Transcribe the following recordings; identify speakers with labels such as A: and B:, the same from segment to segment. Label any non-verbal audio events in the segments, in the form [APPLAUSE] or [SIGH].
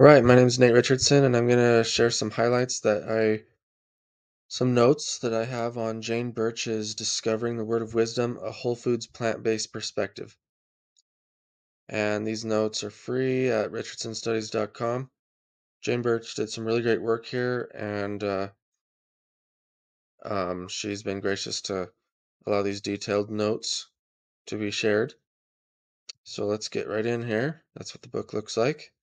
A: Right, my name is Nate Richardson, and I'm going to share some highlights that I, some notes that I have on Jane Birch's Discovering the Word of Wisdom, a Whole Foods Plant-Based Perspective. And these notes are free at richardsonstudies.com. Jane Birch did some really great work here, and uh, um, she's been gracious to allow these detailed notes to be shared. So let's get right in here. That's what the book looks like.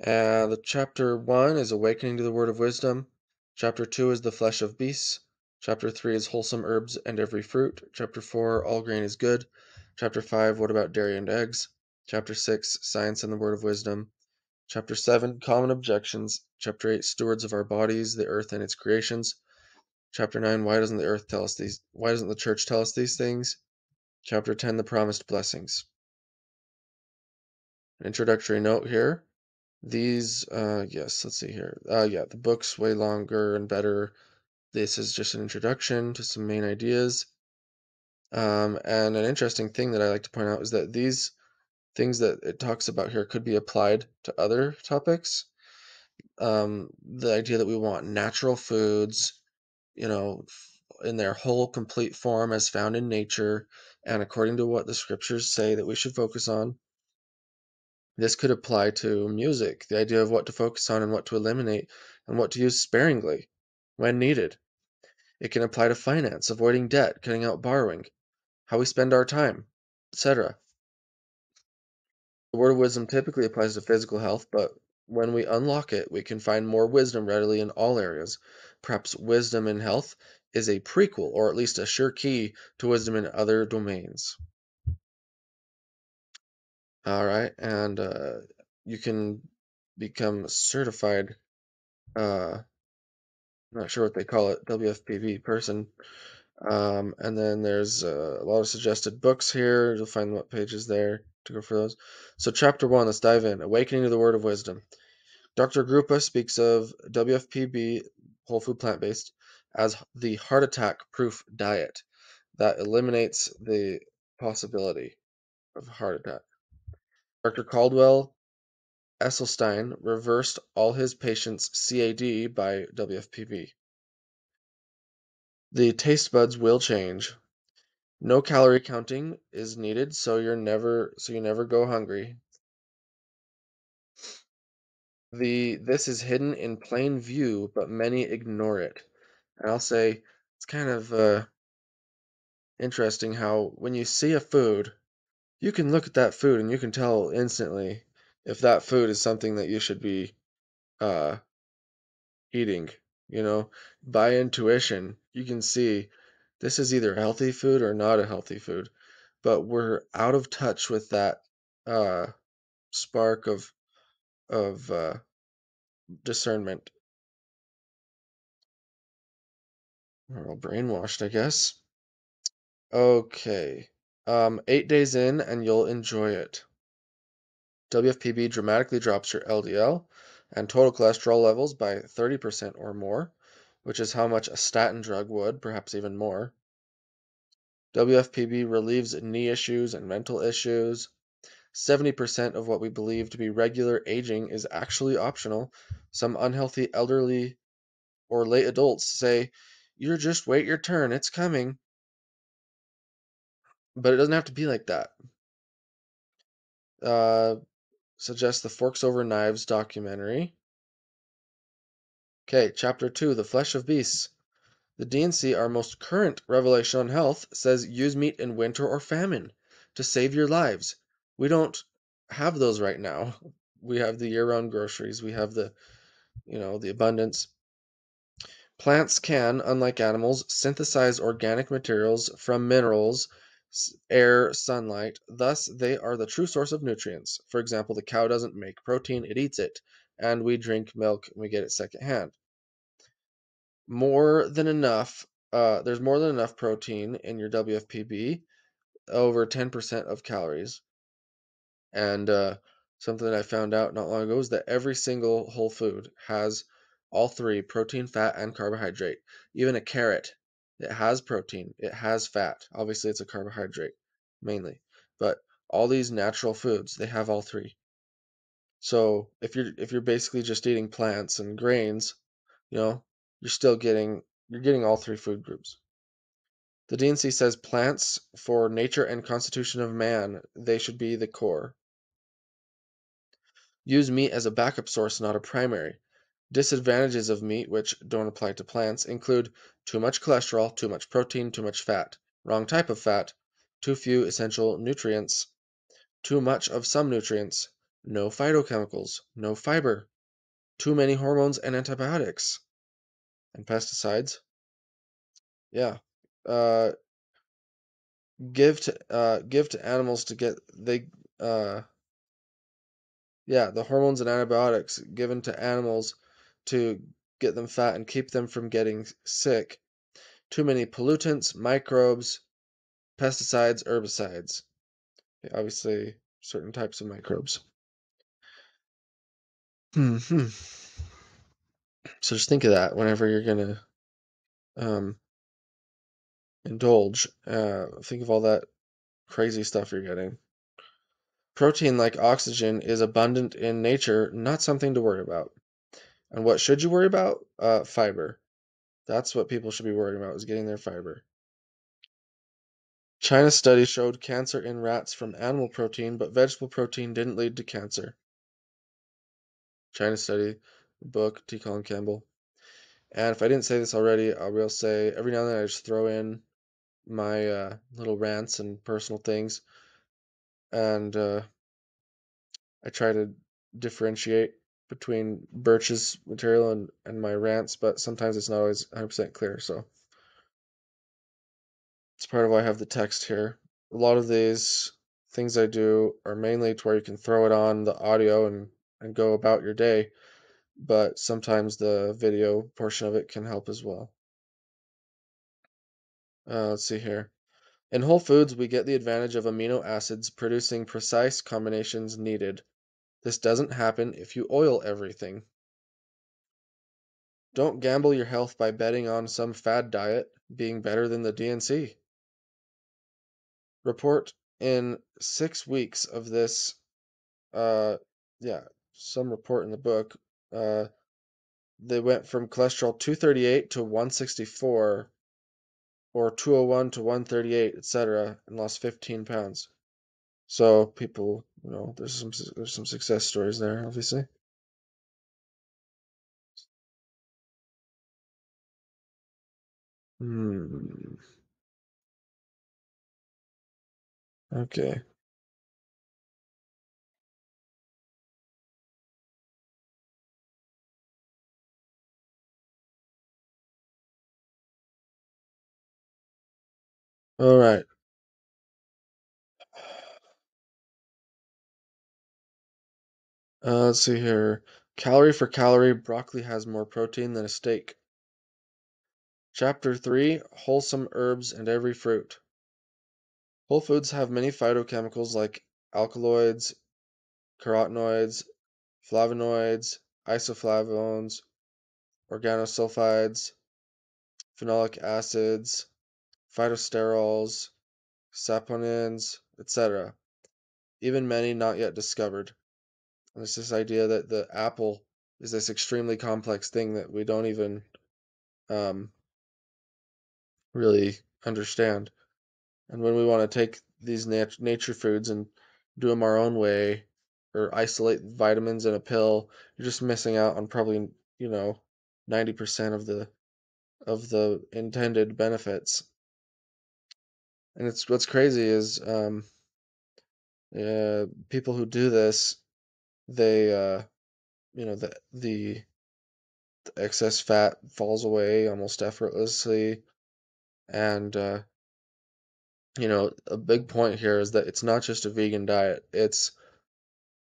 A: Uh, the chapter one is awakening to the word of wisdom. Chapter two is the flesh of beasts. Chapter three is wholesome herbs and every fruit. Chapter four, all grain is good. Chapter five, what about dairy and eggs? Chapter six, science and the word of wisdom. Chapter seven, common objections. Chapter eight, stewards of our bodies, the earth and its creations. Chapter nine, why doesn't the earth tell us these? Why doesn't the church tell us these things? Chapter ten, the promised blessings. An introductory note here these, uh, yes, let's see here. Uh, yeah, the book's way longer and better. This is just an introduction to some main ideas. Um, and an interesting thing that I like to point out is that these things that it talks about here could be applied to other topics. Um, the idea that we want natural foods, you know, in their whole complete form as found in nature and according to what the scriptures say that we should focus on. This could apply to music, the idea of what to focus on and what to eliminate, and what to use sparingly when needed. It can apply to finance, avoiding debt, cutting out borrowing, how we spend our time, etc. The word of wisdom typically applies to physical health, but when we unlock it, we can find more wisdom readily in all areas. Perhaps wisdom in health is a prequel, or at least a sure key to wisdom in other domains. All right, and uh, you can become certified. Uh, not sure what they call it, WFPB person. Um, and then there's uh, a lot of suggested books here. You'll find what pages there to go for those. So, chapter one, let's dive in Awakening to the Word of Wisdom. Dr. Grupa speaks of WFPB, whole food plant based, as the heart attack proof diet that eliminates the possibility of heart attack. Dr. Caldwell Esselstyn reversed all his patients' CAD by WFPB. The taste buds will change. No calorie counting is needed, so you're never so you never go hungry. The this is hidden in plain view, but many ignore it. And I'll say it's kind of uh, interesting how when you see a food you can look at that food and you can tell instantly if that food is something that you should be uh, eating. You know, by intuition, you can see this is either healthy food or not a healthy food. But we're out of touch with that uh, spark of of uh, discernment. We're all brainwashed, I guess. Okay. Um, eight days in and you'll enjoy it. WFPB dramatically drops your LDL and total cholesterol levels by 30% or more, which is how much a statin drug would, perhaps even more. WFPB relieves knee issues and mental issues. 70% of what we believe to be regular aging is actually optional. Some unhealthy elderly or late adults say, You're just wait your turn, it's coming. But it doesn't have to be like that. Uh, suggest the Forks Over Knives documentary. Okay, chapter 2 The Flesh of Beasts. The D&C, our most current revelation on health, says use meat in winter or famine to save your lives. We don't have those right now. [LAUGHS] We have the year-round groceries. We have the, you know, the abundance. Plants can, unlike animals, synthesize organic materials from minerals air, sunlight. Thus, they are the true source of nutrients. For example, the cow doesn't make protein, it eats it, and we drink milk and we get it secondhand. More than enough, uh, there's more than enough protein in your WFPB, over 10% of calories. And uh, something that I found out not long ago is that every single whole food has all three protein, fat, and carbohydrate. Even a carrot it has protein, it has fat. Obviously, it's a carbohydrate mainly, but all these natural foods, they have all three. So if you're if you're basically just eating plants and grains, you know, you're still getting you're getting all three food groups. The D&C says plants for nature and constitution of man, they should be the core. Use meat as a backup source, not a primary. Disadvantages of meat, which don't apply to plants, include too much cholesterol, too much protein, too much fat, wrong type of fat, too few essential nutrients, too much of some nutrients, no phytochemicals, no fiber, too many hormones and antibiotics, and pesticides. Yeah. Uh, give to uh, give to animals to get they uh, yeah the hormones and antibiotics given to animals to get them fat and keep them from getting sick. Too many pollutants, microbes, pesticides, herbicides. Obviously, certain types of microbes. Hmm. So just think of that whenever you're gonna um, indulge. Uh, think of all that crazy stuff you're getting. Protein, like oxygen, is abundant in nature, not something to worry about. And what should you worry about? Uh, fiber. That's what people should be worrying about, is getting their fiber. China study showed cancer in rats from animal protein, but vegetable protein didn't lead to cancer. China study, book, T. Colin Campbell. And if I didn't say this already, I will say every now and then I just throw in my uh, little rants and personal things. And uh, I try to differentiate between Birch's material and, and my rants, but sometimes it's not always 100% clear. So it's part of why I have the text here. A lot of these things I do are mainly to where you can throw it on the audio and, and go about your day, but sometimes the video portion of it can help as well. Uh, let's see here. In Whole Foods, we get the advantage of amino acids producing precise combinations needed. This doesn't happen if you oil everything. Don't gamble your health by betting on some fad diet being better than the D&C. Report in six weeks of this, uh, yeah, some report in the book, uh, they went from cholesterol 238 to 164 or 201 to 138, etc., and lost 15 pounds. So people, you know, there's some there's some success stories there, obviously. Hmm. Okay. All right. Uh, let's see here. Calorie for calorie, broccoli has more protein than a steak. Chapter 3 Wholesome Herbs and Every Fruit. Whole foods have many phytochemicals like alkaloids, carotenoids, flavonoids, isoflavones, organosulfides, phenolic acids, phytosterols, saponins, etc. Even many not yet discovered. And it's this idea that the apple is this extremely complex thing that we don't even um, really understand. And when we want to take these nat- nature foods and do them our own way, or isolate vitamins in a pill, you're just missing out on probably you know 90% of the of the intended benefits. And it's what's crazy is um, uh, people who do this they uh you know the the excess fat falls away almost effortlessly and uh you know a big point here is that it's not just a vegan diet it's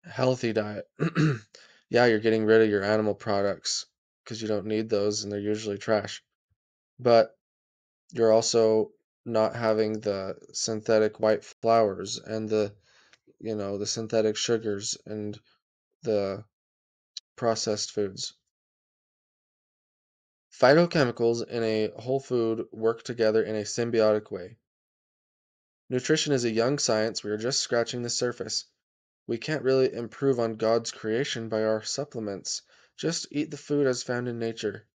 A: a healthy diet. [CLEARS THROAT] Yeah you're getting rid of your animal products because you don't need those and they're usually trash but you're also not having the synthetic white flours and the you know the synthetic sugars and the processed foods. Phytochemicals in a whole food work together in a symbiotic way. Nutrition is a young science, we are just scratching the surface. we can't really improve on God's creation by our supplements. Just eat the food as found in nature.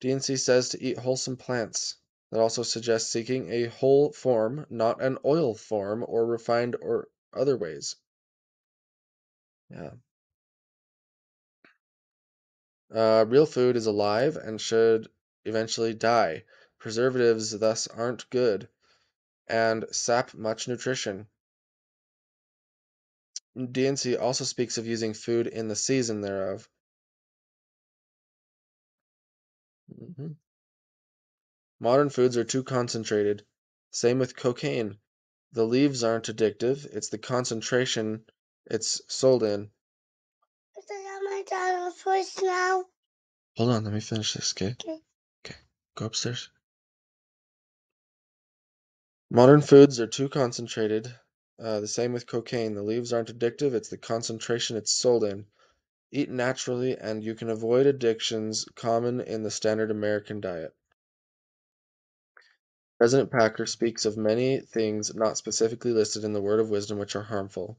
A: D&C says to eat wholesome plants. That also suggests seeking a whole form, not an oil form or refined or other ways. Yeah. Uh, real food is alive and should eventually die. Preservatives thus aren't good and sap much nutrition. D&C also speaks of using food in the season thereof. Mhm. Modern foods are too concentrated. Same with cocaine. The leaves aren't addictive, it's the concentration it's sold in.
B: Is that my daughter's voice now?
A: Hold on, let me finish this, okay?
B: Okay.
A: Okay, go upstairs. Modern foods are too concentrated. Uh, the same with cocaine. The leaves aren't addictive, it's the concentration it's sold in. Eat naturally, and you can avoid addictions common in the standard American diet. President Packer speaks of many things not specifically listed in the Word of Wisdom which are harmful.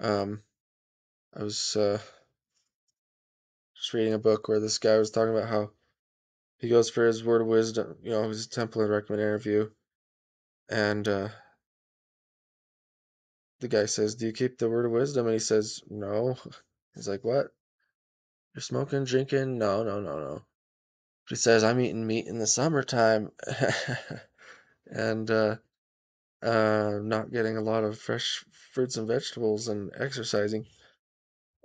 A: Um, I was uh, just reading a book where this guy was talking about how he goes for his Word of Wisdom, you know, his Temple and Recommend interview, and uh, the guy says, "Do you keep the Word of Wisdom?" And he says, "No." [LAUGHS] He's like, "What? You're smoking, drinking? No, no, no, no." He says, "I'm eating meat in the summertime, [LAUGHS] and uh, uh, not getting a lot of fresh fruits and vegetables and exercising."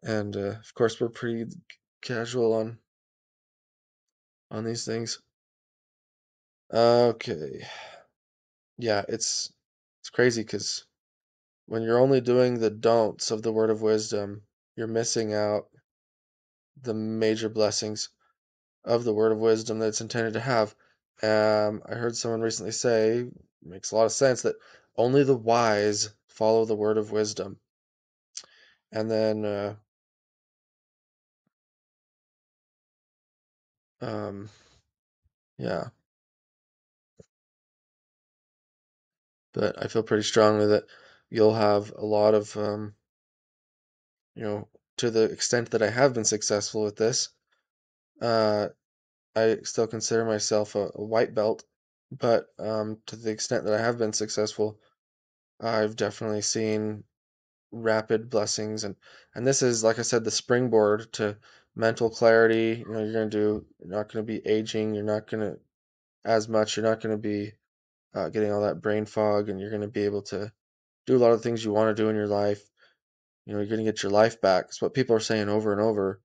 A: And uh, of course, we're pretty casual on on these things. Okay, yeah, it's it's crazy because when you're only doing the don'ts of the word of wisdom, you're missing out the major blessings of the word of wisdom that it's intended to have. Um, I heard someone recently say, makes a lot of sense, that only the wise follow the word of wisdom. And then, uh, um, yeah. But I feel pretty strongly that you'll have a lot of, um, you know, to the extent that I have been successful with this, uh, I still consider myself a, a white belt, but um, to the extent that I have been successful, I've definitely seen rapid blessings, and and this is, like I said, the springboard to mental clarity. You know, you're gonna do, you're not gonna be aging, you're not gonna as much, you're not gonna be uh, getting all that brain fog, and you're gonna be able to do a lot of things you want to do in your life. You know, you're gonna get your life back. It's what people are saying over and over,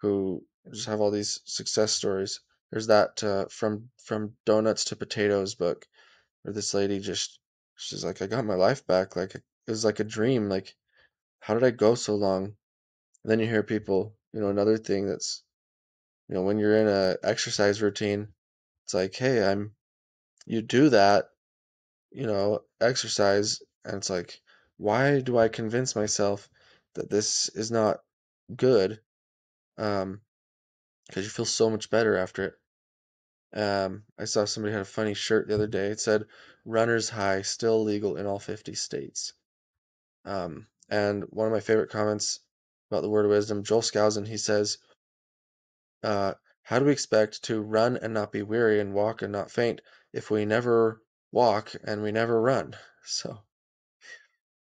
A: who just have all these success stories. There's that uh, from from donuts to potatoes book, where this lady just she's like, I got my life back. Like it was like a dream. Like how did I go so long? And then you hear people, you know, another thing that's, you know, when you're in a exercise routine, it's like, hey, I'm, you do that, you know, exercise, and it's like, why do I convince myself that this is not good? Um, because you feel so much better after it. Um, I saw somebody had a funny shirt the other day. It said, "Runner's High still legal in all 50 states." Um, and one of my favorite comments about the word of wisdom, Joel Skousen, he says, uh, "How do we expect to run and not be weary and walk and not faint if we never walk and we never run?" [LAUGHS] So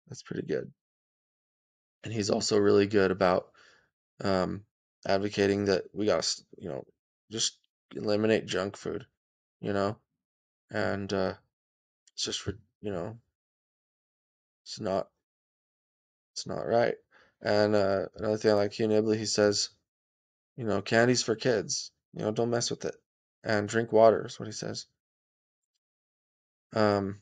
A: that's pretty good. And he's also really good about um, advocating that we got to, you know, just eliminate junk food, you know, and uh, it's just for you know, it's not, it's not right. And uh, another thing I like, Hugh Nibley, he says, you know, candy's for kids. You know, don't mess with it, and drink water is what he says. Um,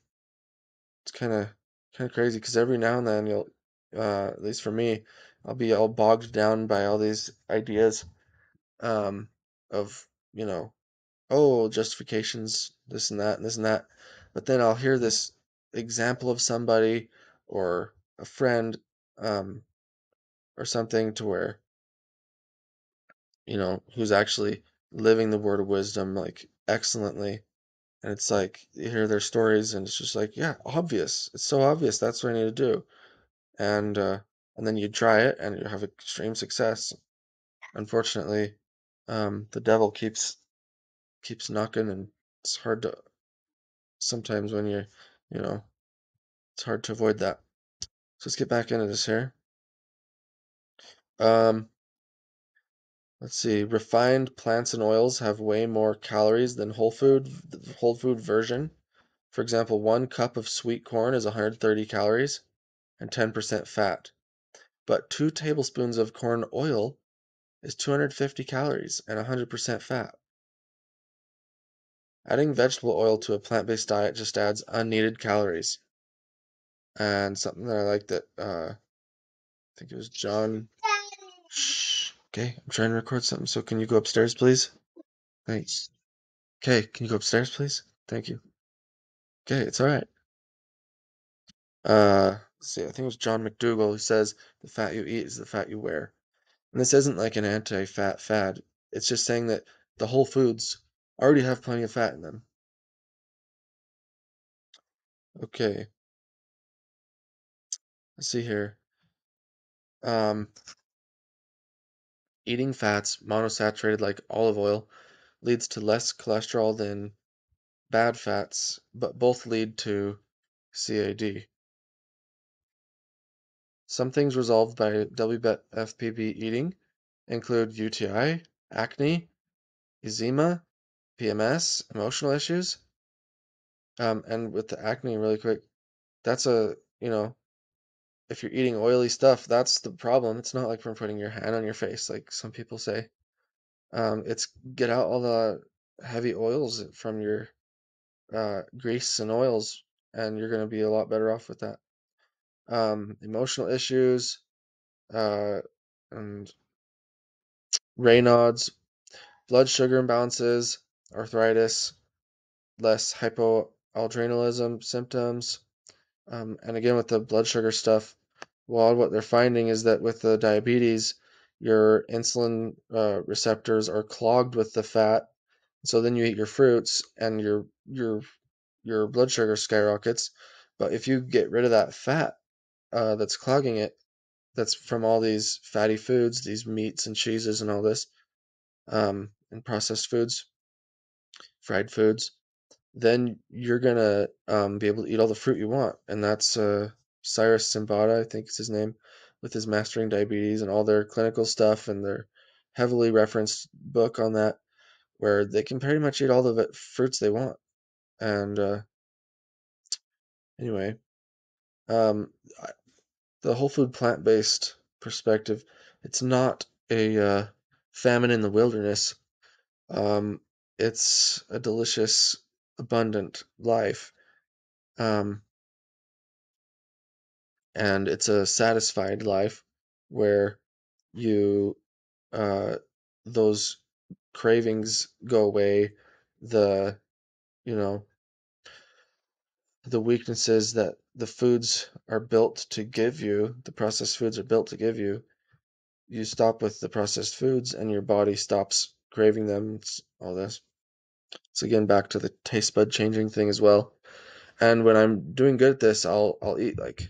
A: it's kind of kind of crazy because every now and then you'll, uh, at least for me, I'll be all bogged down by all these ideas, um, of you know oh, justifications, this and that, and this and that. But then I'll hear this example of somebody or a friend um, or something to where, you know, who's actually living the word of wisdom like excellently. And it's like you hear their stories, and it's just like, yeah, obvious. It's so obvious. That's what I need to do. And uh, and then you try it, and you have extreme success. Unfortunately, um, the devil keeps keeps knocking, and it's hard to sometimes when you're, you know, it's hard to avoid that. So let's get back into this here. Um, let's see. Refined plants and oils have way more calories than whole food, the whole food version. For example, one cup of sweet corn is 130 calories and 10% fat. But two tablespoons of corn oil is 250 calories and 100% fat. Adding vegetable oil to a plant-based diet just adds unneeded calories. And something that I like that uh, I think it was John. Shh. Okay, I'm trying to record something. So can you go upstairs, please? Thanks. Okay, can you go upstairs, please? Thank you. Okay, it's all right. Uh, see. I think it was John McDougall who says the fat you eat is the fat you wear. And this isn't like an anti-fat fad. It's just saying that the whole foods already have plenty of fat in them. Okay. Let's see here. Um, eating fats, monosaturated like olive oil, leads to less cholesterol than bad fats, but both lead to CAD. Some things resolved by WFPB eating include UTI, acne, eczema, PMS, emotional issues. Um, and with the acne, really quick, that's a, you know, if you're eating oily stuff, that's the problem. It's not like from putting your hand on your face, like some people say. Um, it's get out all the heavy oils from your uh, grease and oils, and you're going to be a lot better off with that. Um, emotional issues, uh, and Raynaud's, blood sugar imbalances, arthritis, less hypoadrenalism symptoms. Um, and again, with the blood sugar stuff, well, what they're finding is that with the diabetes, your insulin uh, receptors are clogged with the fat. So then you eat your fruits and your your your blood sugar skyrockets. But if you get rid of that fat uh, that's clogging it, that's from all these fatty foods, these meats and cheeses and all this, um, and processed foods, fried foods, then you're gonna um, be able to eat all the fruit you want. And that's uh, Cyrus Khambatta, I think is his name, with his Mastering Diabetes and all their clinical stuff and their heavily referenced book on that, where they can pretty much eat all the fruits they want. And uh, anyway, um, the whole food plant based perspective, it's not a uh, famine in the wilderness. Um, it's a delicious, abundant life. Um, and it's a satisfied life where you uh, those cravings go away the you know the weaknesses that the foods are built to give you the processed foods are built to give you you stop with the processed foods and your body stops craving them it's all this so again back to the taste bud changing thing as well and when i'm doing good at this i'll i'll eat like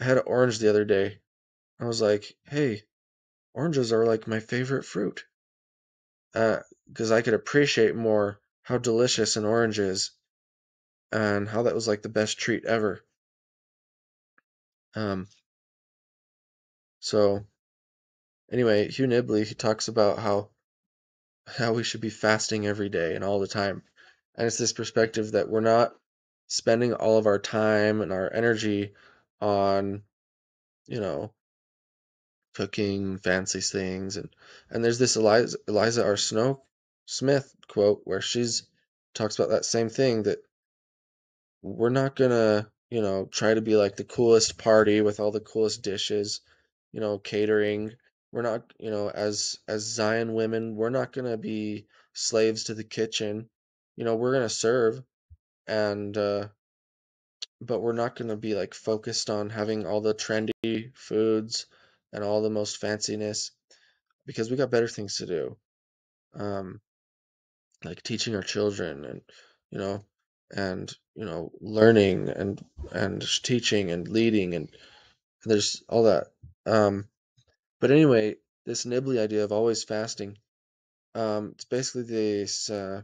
A: I had an orange the other day. I was like, hey, oranges are like my favorite fruit. Because uh, I could appreciate more how delicious an orange is and how that was like the best treat ever. Um, so, anyway, Hugh Nibley, he talks about how how we should be fasting every day and all the time. And it's this perspective that we're not spending all of our time and our energy on you know cooking fancy things and and there's this Eliza Eliza R. Snow Smith quote where she's talks about that same thing that we're not gonna you know try to be like the coolest party with all the coolest dishes you know catering. We're not you know as as Zion women we're not gonna be slaves to the kitchen. You know we're gonna serve and uh but we're not going to be like focused on having all the trendy foods and all the most fanciness because we got better things to do. Um like teaching our children and you know and you know learning and and teaching and leading and there's all that. Um but anyway this Nibley idea of always fasting um it's basically this uh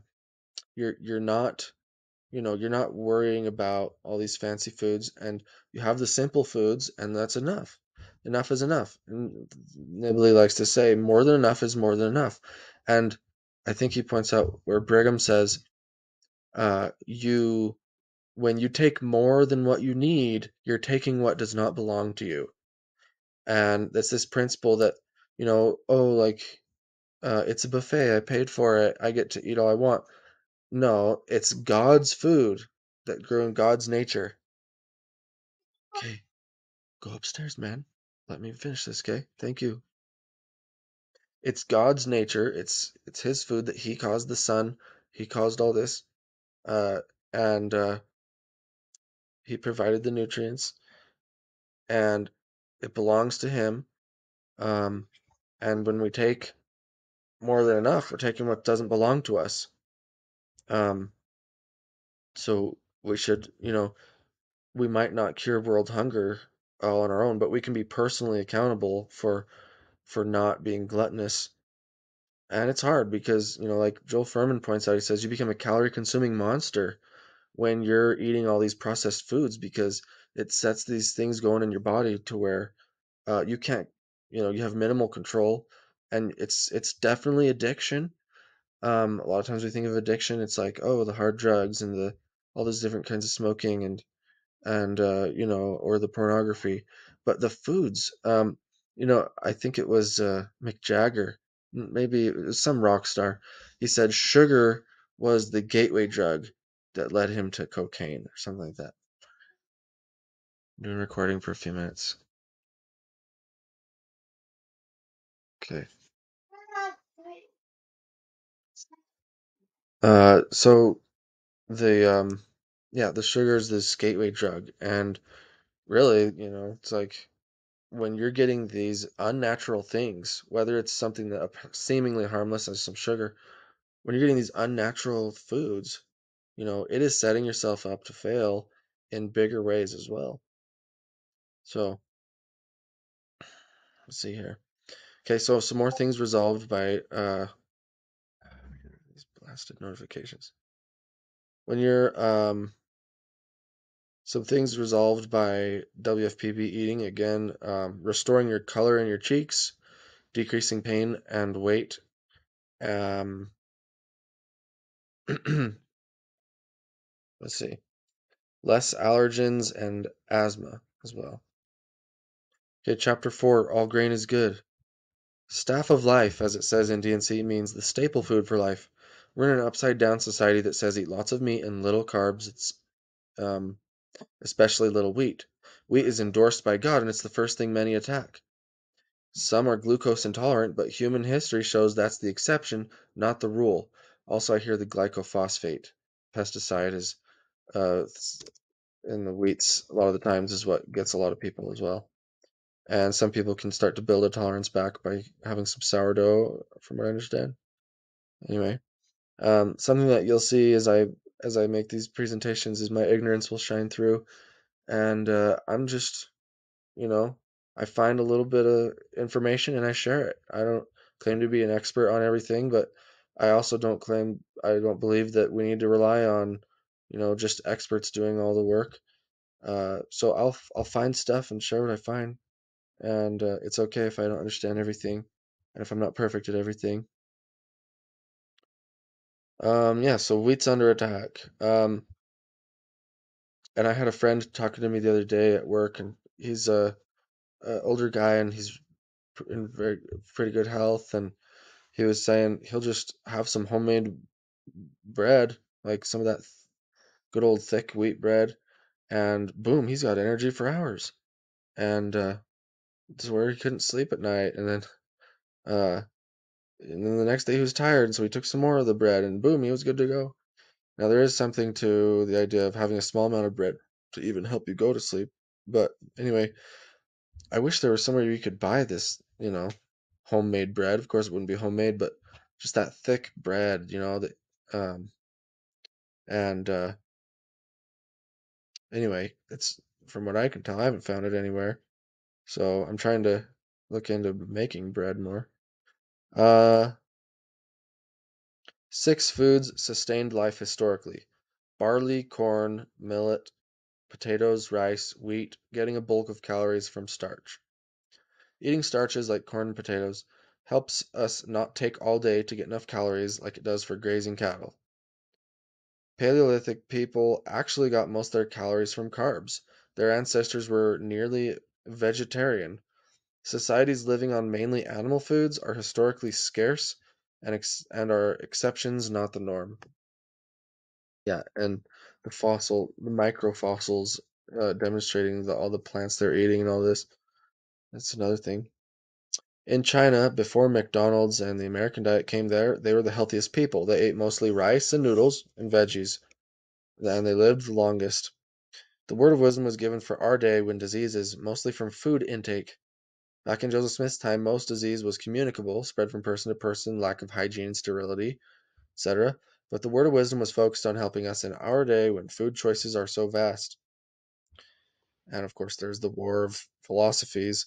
A: you're you're not you know you're not worrying about all these fancy foods and you have the simple foods and that's enough. Enough is enough. And Nibley likes to say more than enough is more than enough. And i think he points out where brigham says uh you when you take more than what you need, you're taking what does not belong to you. And that's this principle that, you know, oh, like, uh, it's a buffet. I paid for it. I get to eat all I want. No, it's God's food that grew in God's nature. Okay, go upstairs, man. Let me finish this, okay? Thank you. It's God's nature. It's it's His food that He caused the sun. He caused all this, uh, and uh, He provided the nutrients, and it belongs to Him. Um, and when we take more than enough, we're taking what doesn't belong to us. Um, so we should, you know, we might not cure world hunger all on our own, but we can be personally accountable for for not being gluttonous. And it's hard because, you know, like Joel Fuhrman points out, he says you become a calorie consuming monster when you're eating all these processed foods because it sets these things going in your body to where uh, you can't, you know, you have minimal control, and it's it's definitely addiction. Um, a lot of times we think of addiction, it's like, oh, the hard drugs and the all those different kinds of smoking and and uh, you know, or the pornography, but the foods, um, you know, I think it was uh, Mick Jagger, maybe some rock star. He said sugar was the gateway drug that led him to cocaine or something like that. Doing recording for a few minutes. Okay. Uh, so the um, yeah, the sugar is this gateway drug, and really, you know, it's like when you're getting these unnatural things, whether it's something that seemingly harmless as some sugar, when you're getting these unnatural foods, you know, it is setting yourself up to fail in bigger ways as well. So, let's see here. Okay, so some more things resolved by uh these blasted notifications. When you're um some things resolved by WFPB eating again, um, restoring your color in your cheeks, decreasing pain and weight. Um, [CLEARS THROAT] let's see, less allergens and asthma as well. Okay, chapter four, all grain is good. Staff of life, as it says in D&C, means the staple food for life. We're in an upside down society that says eat lots of meat and little carbs. It's um, especially little wheat. Wheat is endorsed by God, and it's the first thing many attack. Some are glucose intolerant, but human history shows that's the exception, not the rule. Also, I hear the glycophosphate pesticide is uh, in the wheats a lot of the times is what gets a lot of people as well. And some people can start to build a tolerance back by having some sourdough, from what I understand. Anyway, um, something that you'll see is I as I make these presentations is my ignorance will shine through, and uh, I'm just, you know, I find a little bit of information and I share it. I don't claim to be an expert on everything, but I also don't claim I don't believe that we need to rely on, you know, just experts doing all the work. Uh, so I'll I'll find stuff and share what I find, and uh, it's okay if I don't understand everything, and if I'm not perfect at everything. Um, yeah, so wheat's under attack. Um, and I had a friend talking to me the other day at work, and he's a, a older guy, and he's in very pretty good health, and he was saying he'll just have some homemade bread, like some of that th- good old thick wheat bread, and boom, he's got energy for hours. And uh, to where he couldn't sleep at night, and then uh, and then the next day he was tired, so he took some more of the bread, and boom, he was good to go. Now there is something to the idea of having a small amount of bread to even help you go to sleep. But anyway, I wish there was somewhere you could buy this, you know, homemade bread. Of course, it wouldn't be homemade, but just that thick bread, you know, that um, and uh, anyway, it's from what I can tell, I haven't found it anywhere. So I'm trying to look into making bread more. Uh, six foods sustained life historically barley, corn, millet, potatoes, rice, wheat, getting a bulk of calories from starch. Eating starches like corn and potatoes helps us not take all day to get enough calories like it does for grazing cattle. Paleolithic people actually got most of their calories from carbs. Their ancestors were nearly vegetarian. Societies living on mainly animal foods are historically scarce and, ex- and are exceptions, not the norm. Yeah, and the fossil, the microfossils uh, demonstrating the, all the plants they're eating and all this. That's another thing. In China, before McDonald's and the American diet came there, they were the healthiest people. They ate mostly rice and noodles and veggies, and they lived the longest. The word of wisdom was given for our day when diseases, mostly from food intake. Back in Joseph Smith's time, most disease was communicable, spread from person to person, lack of hygiene, sterility, etc. But the word of wisdom was focused on helping us in our day when food choices are so vast. And of course, there's the war of philosophies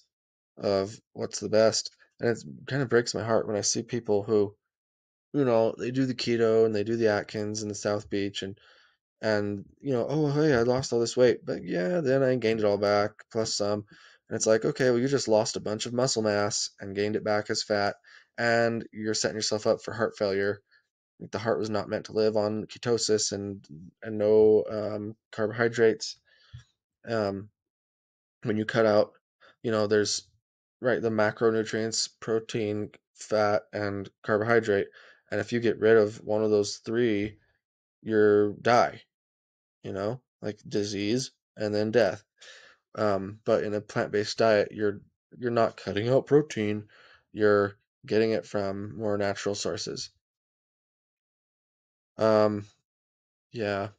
A: of what's the best. And it kind of breaks my heart when I see people who, you know, they do the keto and they do the Atkins and the South Beach and and you know, oh hey, I lost all this weight, but yeah, then I gained it all back plus some. And it's like, okay, well, you just lost a bunch of muscle mass and gained it back as fat, and you're setting yourself up for heart failure. The heart was not meant to live on ketosis and and no um, carbohydrates. Um, when you cut out, you know, there's right the macronutrients, protein, fat, and carbohydrate, and if you get rid of one of those three, you're die. You know, like disease and then death. Um, but in a plant-based diet, you're you're not cutting out protein, you're getting it from more natural sources. Um, yeah.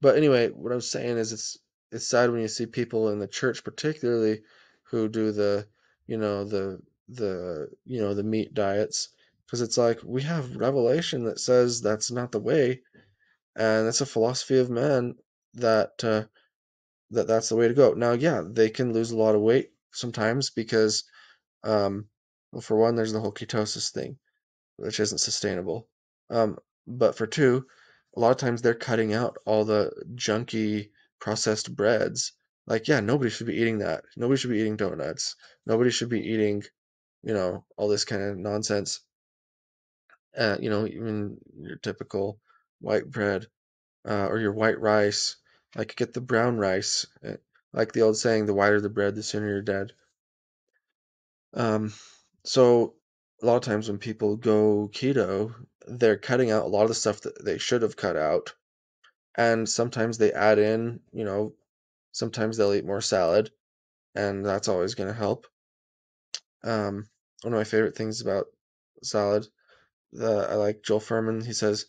A: But anyway, what I'm saying is it's it's sad when you see people in the church particularly who do the, you know, the the, you know, the meat diets because it's like we have revelation that says that's not the way and it's a philosophy of man that uh, that that's the way to go. Now, yeah, they can lose a lot of weight sometimes because, um, well, for one, there's the whole ketosis thing, which isn't sustainable. Um, but for two, a lot of times they're cutting out all the junky processed breads. Like, yeah, nobody should be eating that. Nobody should be eating donuts. Nobody should be eating, you know, all this kind of nonsense. Uh, you know, even your typical white bread uh, or your white rice. Like get the brown rice. eh, Like the old saying, the whiter the bread, the sooner you're dead. Um, so a lot of times when people go keto, they're cutting out a lot of the stuff that they should have cut out. And sometimes they add in, you know, sometimes they'll eat more salad, and that's always going to help. Um, one of my favorite things about salad, the I like Joel Fuhrman. He says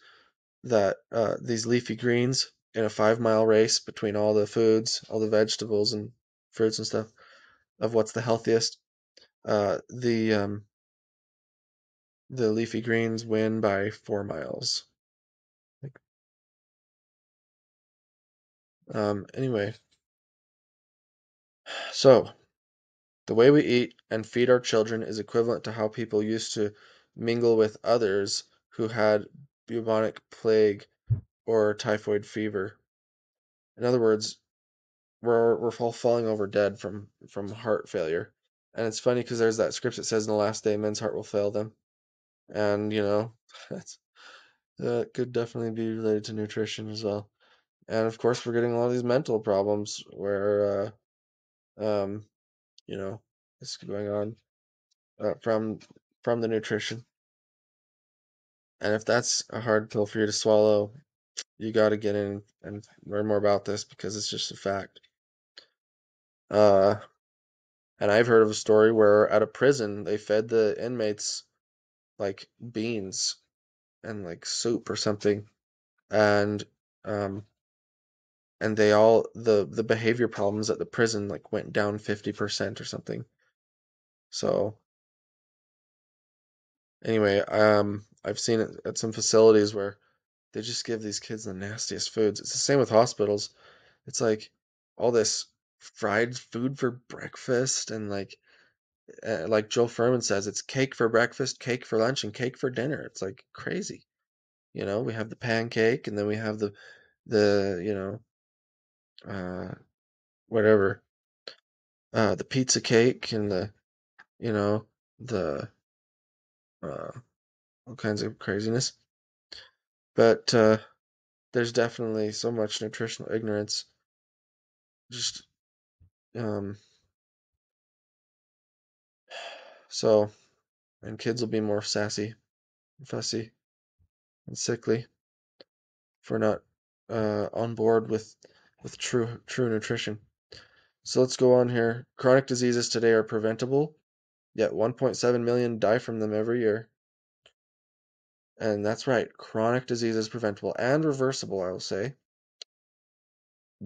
A: that uh, these leafy greens in a five mile race between all the foods, all the vegetables and fruits and stuff, of what's the healthiest. Uh, the um, the leafy greens win by four miles. Um, anyway, so the way we eat and feed our children is equivalent to how people used to mingle with others who had bubonic plague or typhoid fever. In other words, we're we're all falling over dead from from heart failure. And it's funny because there's that script that says in the last day men's heart will fail them. And you know, [LAUGHS] that's that could definitely be related to nutrition as well. And of course, we're getting a lot of these mental problems where uh um you know, this is going on uh, from from the nutrition. And if that's a hard pill for you to swallow, you got to get in and learn more about this because it's just a fact. Uh, and I've heard of a story where at a prison they fed the inmates like beans and like soup or something, and um, and they all the the behavior problems at the prison like went down fifty percent or something. So anyway, um, I've seen it at some facilities where they just give these kids the nastiest foods. It's the same with hospitals. It's like all this fried food for breakfast and like uh, like Joel Fuhrman says, it's cake for breakfast, cake for lunch, and cake for dinner. It's like crazy. You know, we have the pancake and then we have the the, you know, uh whatever. Uh the pizza cake and the you know, the uh all kinds of craziness. But uh there's definitely so much nutritional ignorance. Just um [SIGHS] so and kids will be more sassy and fussy and sickly for not uh on board with with true true nutrition. So let's go on here. Chronic diseases today are preventable, yet 1.7 million die from them every year. And that's right, chronic disease is preventable and reversible, I will say.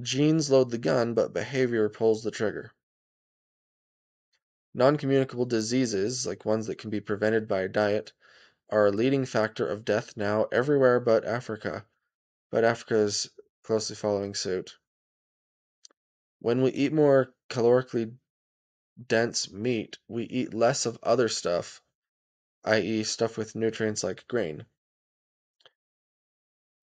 A: Genes load the gun, but behavior pulls the trigger. Non communicable diseases, like ones that can be prevented by diet, are a leading factor of death now everywhere but Africa. But Africa is closely following suit. When we eat more calorically dense meat, we eat less of other stuff, i.e., stuff with nutrients like grain.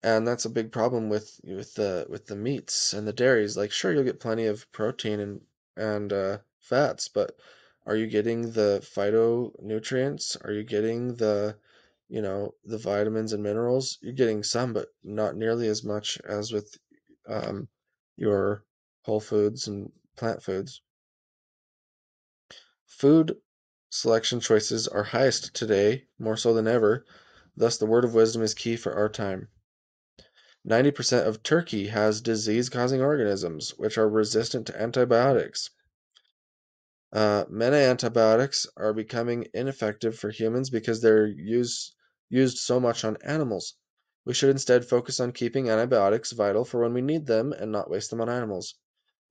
A: And that's a big problem with with the with the meats and the dairies. Like, sure, you'll get plenty of protein and and uh, fats, but are you getting the phytonutrients? Are you getting the you know the vitamins and minerals? You're getting some, but not nearly as much as with um, your whole foods and plant foods. Food selection choices are highest today, more so than ever. Thus, the word of wisdom is key for our time. 90% of turkey has disease causing organisms, which are resistant to antibiotics. Uh, many antibiotics are becoming ineffective for humans because they're used, used so much on animals. We should instead focus on keeping antibiotics vital for when we need them and not waste them on animals.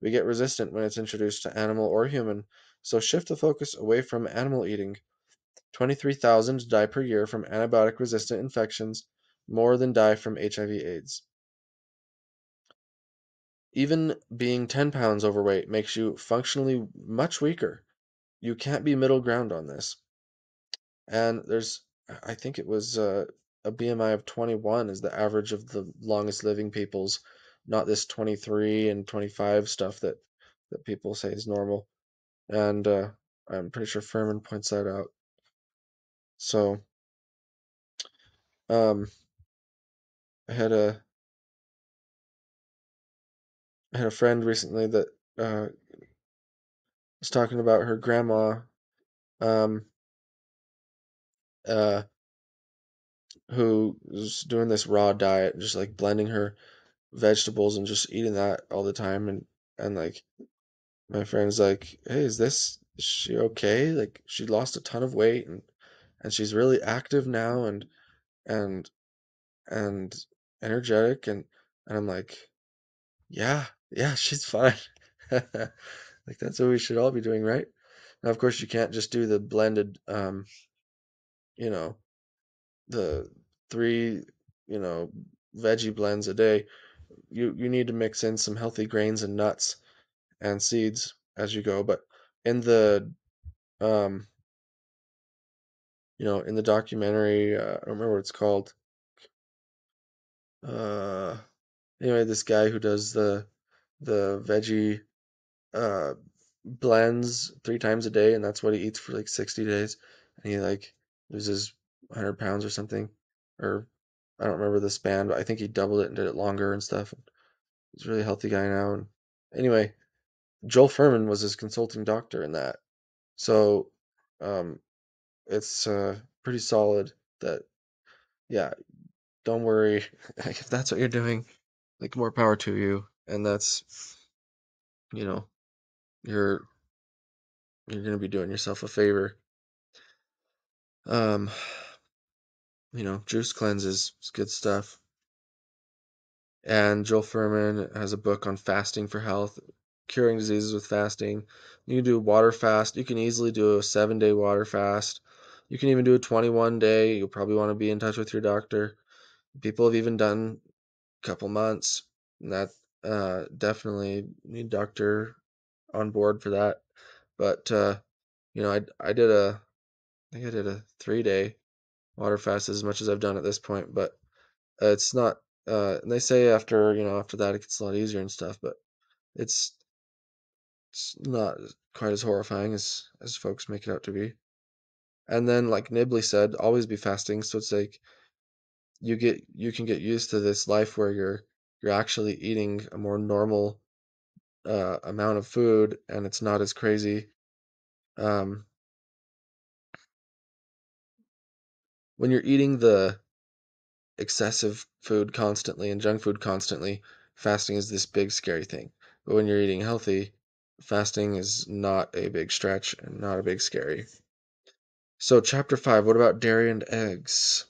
A: We get resistant when it's introduced to animal or human, so shift the focus away from animal eating. 23,000 die per year from antibiotic resistant infections, more than die from HIV/AIDS. Even being 10 pounds overweight makes you functionally much weaker. You can't be middle ground on this. And there's, I think it was uh, a BMI of 21 is the average of the longest living peoples, not this 23 and 25 stuff that, that people say is normal. And uh, I'm pretty sure Fuhrman points that out. So, um, I had a I had a friend recently that uh, was talking about her grandma, um, uh, who was doing this raw diet, just like blending her vegetables and just eating that all the time, and and like my friend's like, hey, is this is she okay? Like she lost a ton of weight and and she's really active now and and and energetic and and I'm like, yeah, yeah, she's [LAUGHS] fine. like that's what we should all be doing, right? Now, of course, you can't just do the blended, um, you know, the three, you know, veggie blends a day. You you need to mix in some healthy grains and nuts and seeds as you go. But in the, um, you know, in the documentary, uh, I don't remember what it's called. Uh, anyway, this guy who does the the veggie uh blends three times a day, and that's what he eats for like 60 days, and he like loses 100 pounds or something, or I don't remember the span, but I think he doubled it and did it longer and stuff. He's a really healthy guy now. And anyway, Joel Fuhrman was his consulting doctor in that, so um, it's uh, pretty solid. That yeah, don't worry. [LAUGHS] If that's what you're doing, like more power to you, and that's you know you're you're gonna be doing yourself a favor. Um, [SIGHS] you know, juice cleanses is good stuff. And Joel Fuhrman has a book on fasting for health, curing diseases with fasting. You can do a water fast. You can easily do a seven day water fast. You can even do a 21 day. You'll probably want to be in touch with your doctor. People have even done a couple months, and that uh, definitely need doctor on board for that. But uh, you know, I I did a I think I did a three day water fast as much as I've done at this point, but it's not. Uh, and they say after you know after that it gets a lot easier and stuff, but it's it's not quite as horrifying as as folks make it out to be. And then, like Nibley said, always be fasting. So it's like you get you can get used to this life where you're you're actually eating a more normal uh, amount of food, and it's not as crazy. Um, when you're eating the excessive food constantly and junk food constantly, fasting is this big scary thing. But when you're eating healthy, fasting is not a big stretch and not a big scary. So, chapter 5 what about dairy and eggs?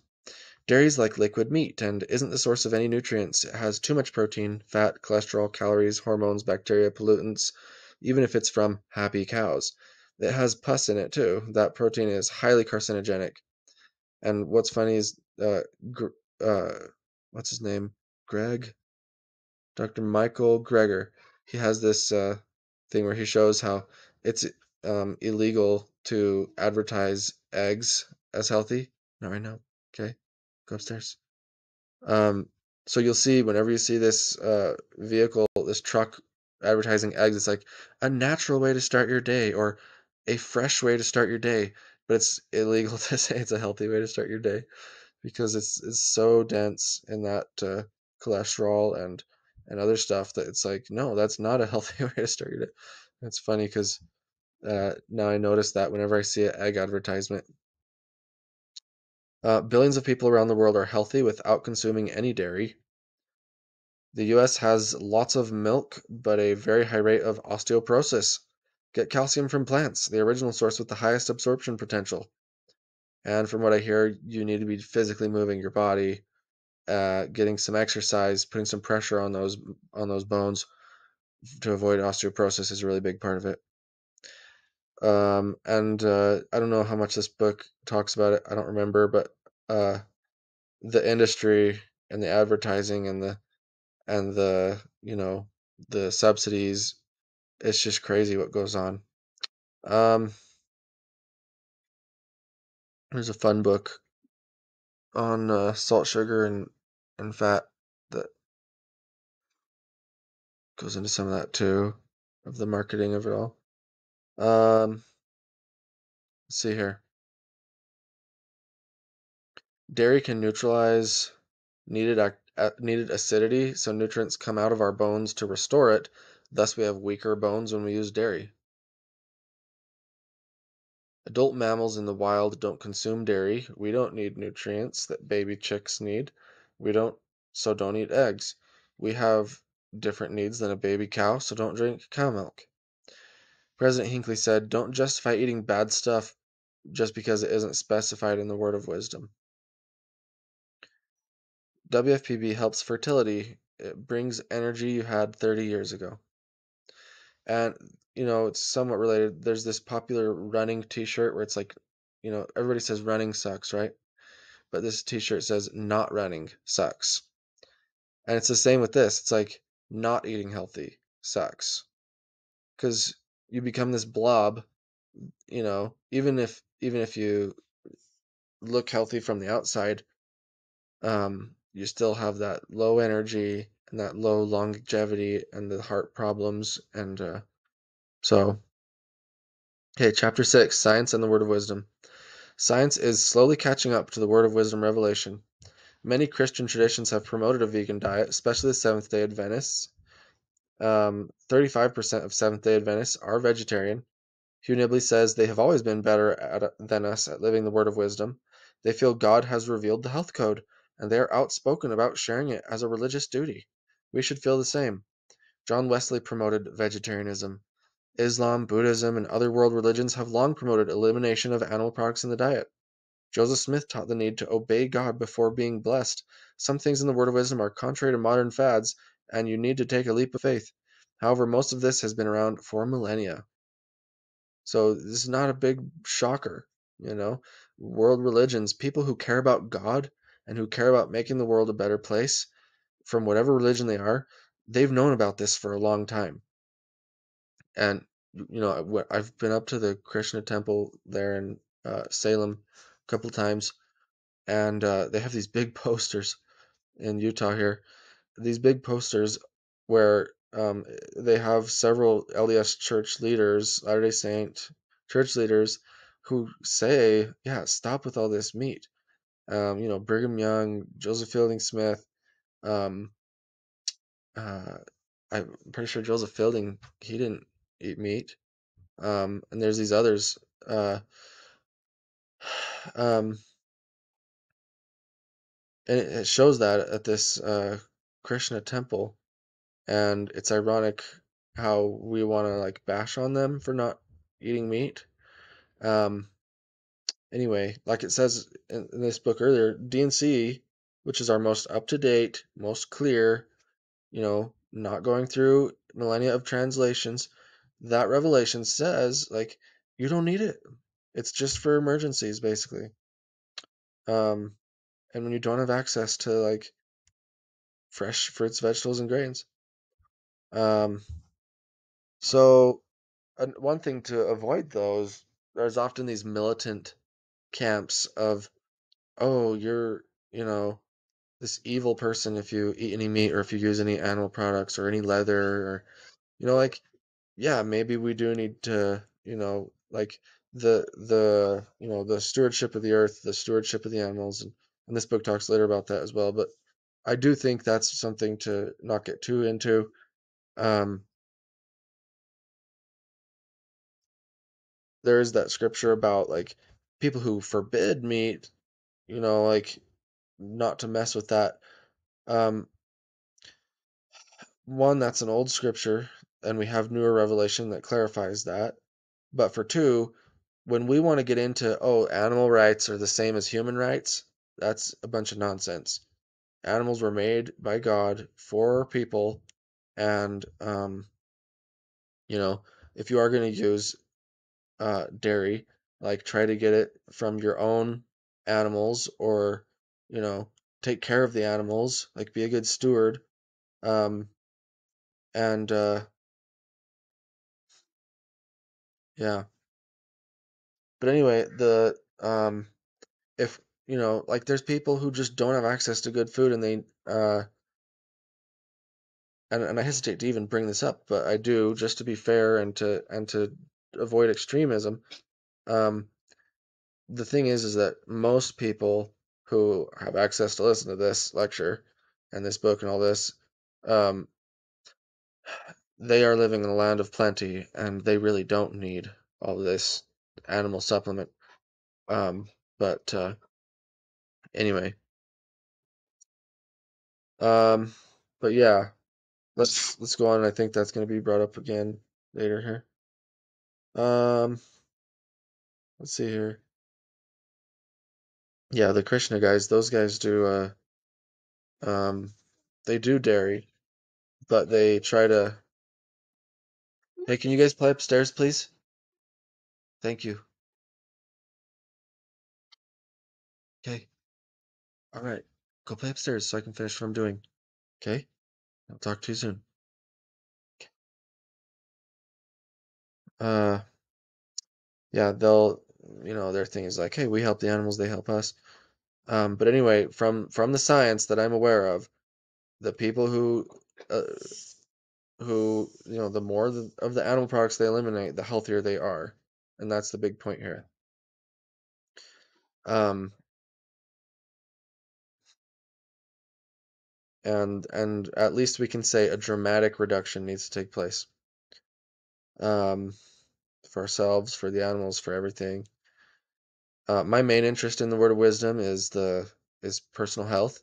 A: Dairy is like liquid meat and isn't the source of any nutrients. It has too much protein, fat, cholesterol, calories, hormones, bacteria, pollutants, even if it's from happy cows. It has pus in it too. That protein is highly carcinogenic. And what's funny is, uh, uh, what's his name? Greg? Dr. Michael Greger. He has this uh, thing where he shows how it's um, illegal to advertise eggs as healthy. Not right now. Okay. Go upstairs. Um, so you'll see whenever you see this uh, vehicle, this truck advertising eggs, it's like a natural way to start your day or a fresh way to start your day. But it's illegal [LAUGHS] to say it's a healthy way to start your day because it's it's so dense in that uh, cholesterol and and other stuff that it's like no, that's not a [LAUGHS] healthy way to start your day. It's funny because uh, now I notice that whenever I see an egg advertisement, uh, billions of people around the world are healthy without consuming any dairy. The US has lots of milk, but a very high rate of osteoporosis. Get calcium from plants, the original source with the highest absorption potential. And from what I hear, you need to be physically moving your body, uh, getting some exercise, putting some pressure on those on those bones to avoid osteoporosis is a really big part of it. Um, and uh, I don't know how much this book talks about it. I don't remember, but uh, the industry and the advertising and the and the you know the subsidies, it's just crazy what goes on. Um, there's a fun book on uh, salt, sugar, and and fat that goes into some of that too, of the marketing of it all. Um, let's see here. Dairy can neutralize needed ac- needed acidity, so nutrients come out of our bones to restore it. Thus, we have weaker bones when we use dairy. Adult mammals in the wild don't consume dairy. We don't need nutrients that baby chicks need. We don't, so don't eat eggs. We have different needs than a baby cow, so don't drink cow milk. President Hinckley said, Don't justify eating bad stuff just because it isn't specified in the word of wisdom. WFPB helps fertility. It brings energy you had 30 years ago. And, you know, it's somewhat related. There's this popular running t shirt where it's like, you know, everybody says running sucks, right? But this t shirt says not running sucks. And it's the same with this. It's like not eating healthy sucks. Because you become this blob, you know, even if even if you look healthy from the outside, um, you still have that low energy and that low longevity and the heart problems and uh, so okay chapter 6 science and the word of wisdom. Science is slowly catching up to the word of wisdom revelation. Many christian traditions have promoted a vegan diet especially the seventh day adventists. Um, 35% of seventh day adventists are vegetarian. Hugh nibley says they have always been better at, than us at living the word of wisdom. They feel god has revealed the health code and they are outspoken about sharing it as a religious duty. We should feel the same. John Wesley promoted vegetarianism. Islam, Buddhism, and other world religions have long promoted elimination of animal products in the diet. Joseph Smith taught the need to obey God before being blessed. Some things in the Word of Wisdom are contrary to modern fads, and you need to take a leap of faith. However, most of this has been around for millennia. So this is not a big shocker, you know. World religions, people who care about God and who care about making the world a better place from whatever religion they are, they've known about this for a long time. And you know, I've been up to the Krishna temple there in uh, Salem a couple times, and uh, they have these big [LAUGHS] posters in Utah here. These big posters where um, they have several LDS church leaders, Latter Day Saint church leaders, who say, "Yeah, stop with all this meat." Um, you know, Brigham Young, Joseph Fielding Smith. Um, uh, I'm pretty sure Joseph Fielding he didn't eat meat. Um, and there's these others. Uh, [SIGHS] um, and it shows that at this uh, Krishna temple, and it's ironic how we want to like bash on them for not eating meat. Um, anyway, like it says in, this book earlier, D&C, which is our most up to date, most clear, you know, not going through millennia of translations, that revelation says like you don't need it. It's just for emergencies, basically. Um, and when you don't have access to like fresh fruits, vegetables, and grains. Um, so, one thing to avoid those, there's often these militant camps of, oh, you're, you know, this evil person if you eat any meat or if you use any animal products or any leather or, you know, like, yeah, maybe we do need to, you know, like the the you know the stewardship of the earth, the stewardship of the animals, and and this book talks later about that as well. But I do think that's something to not get too into. Um, there is that scripture about like people who forbid meat, you know, like not to mess with that. Um, one, that's an old scripture, and we have newer revelation that clarifies that. But for two, when we want to get into, oh, animal rights are the same as human rights, that's a bunch of nonsense. Animals were made by God for people, and um, you know, if you are going to use uh, dairy, like try to get it from your own animals, or you know, take care of the animals, like be a good steward, um, and uh, yeah. But anyway, the um, if you know, like there's people who just don't have access to good food and they uh and, and I hesitate to even bring this up, but I do just to be fair and to and to avoid extremism. Um the thing is is that most people who have access to listen to this lecture and this book and all this um they are living in a land of plenty and they really don't need all this animal supplement. Um but uh anyway. Um, but yeah, let's let's go on. I think that's going to be brought up again later here. Um, let's see here. Yeah, the Krishna guys, those guys do uh um they do dairy, but they try to Hey, can you guys play upstairs, please? Thank you. Okay. All right. Go play upstairs so I can finish what I'm doing. Okay? I'll talk to you soon. Uh yeah, they'll you know, their thing is like, hey, we help the animals, they help us. Um, but anyway, from from the science that I'm aware of, the people who uh, who you know, the more the, of the animal products they eliminate, the healthier they are, and that's the big point here. Um, and and at least we can say a dramatic reduction needs to take place. Um, for ourselves, for the animals, for everything. Uh, my main interest in the word of wisdom is the is personal health.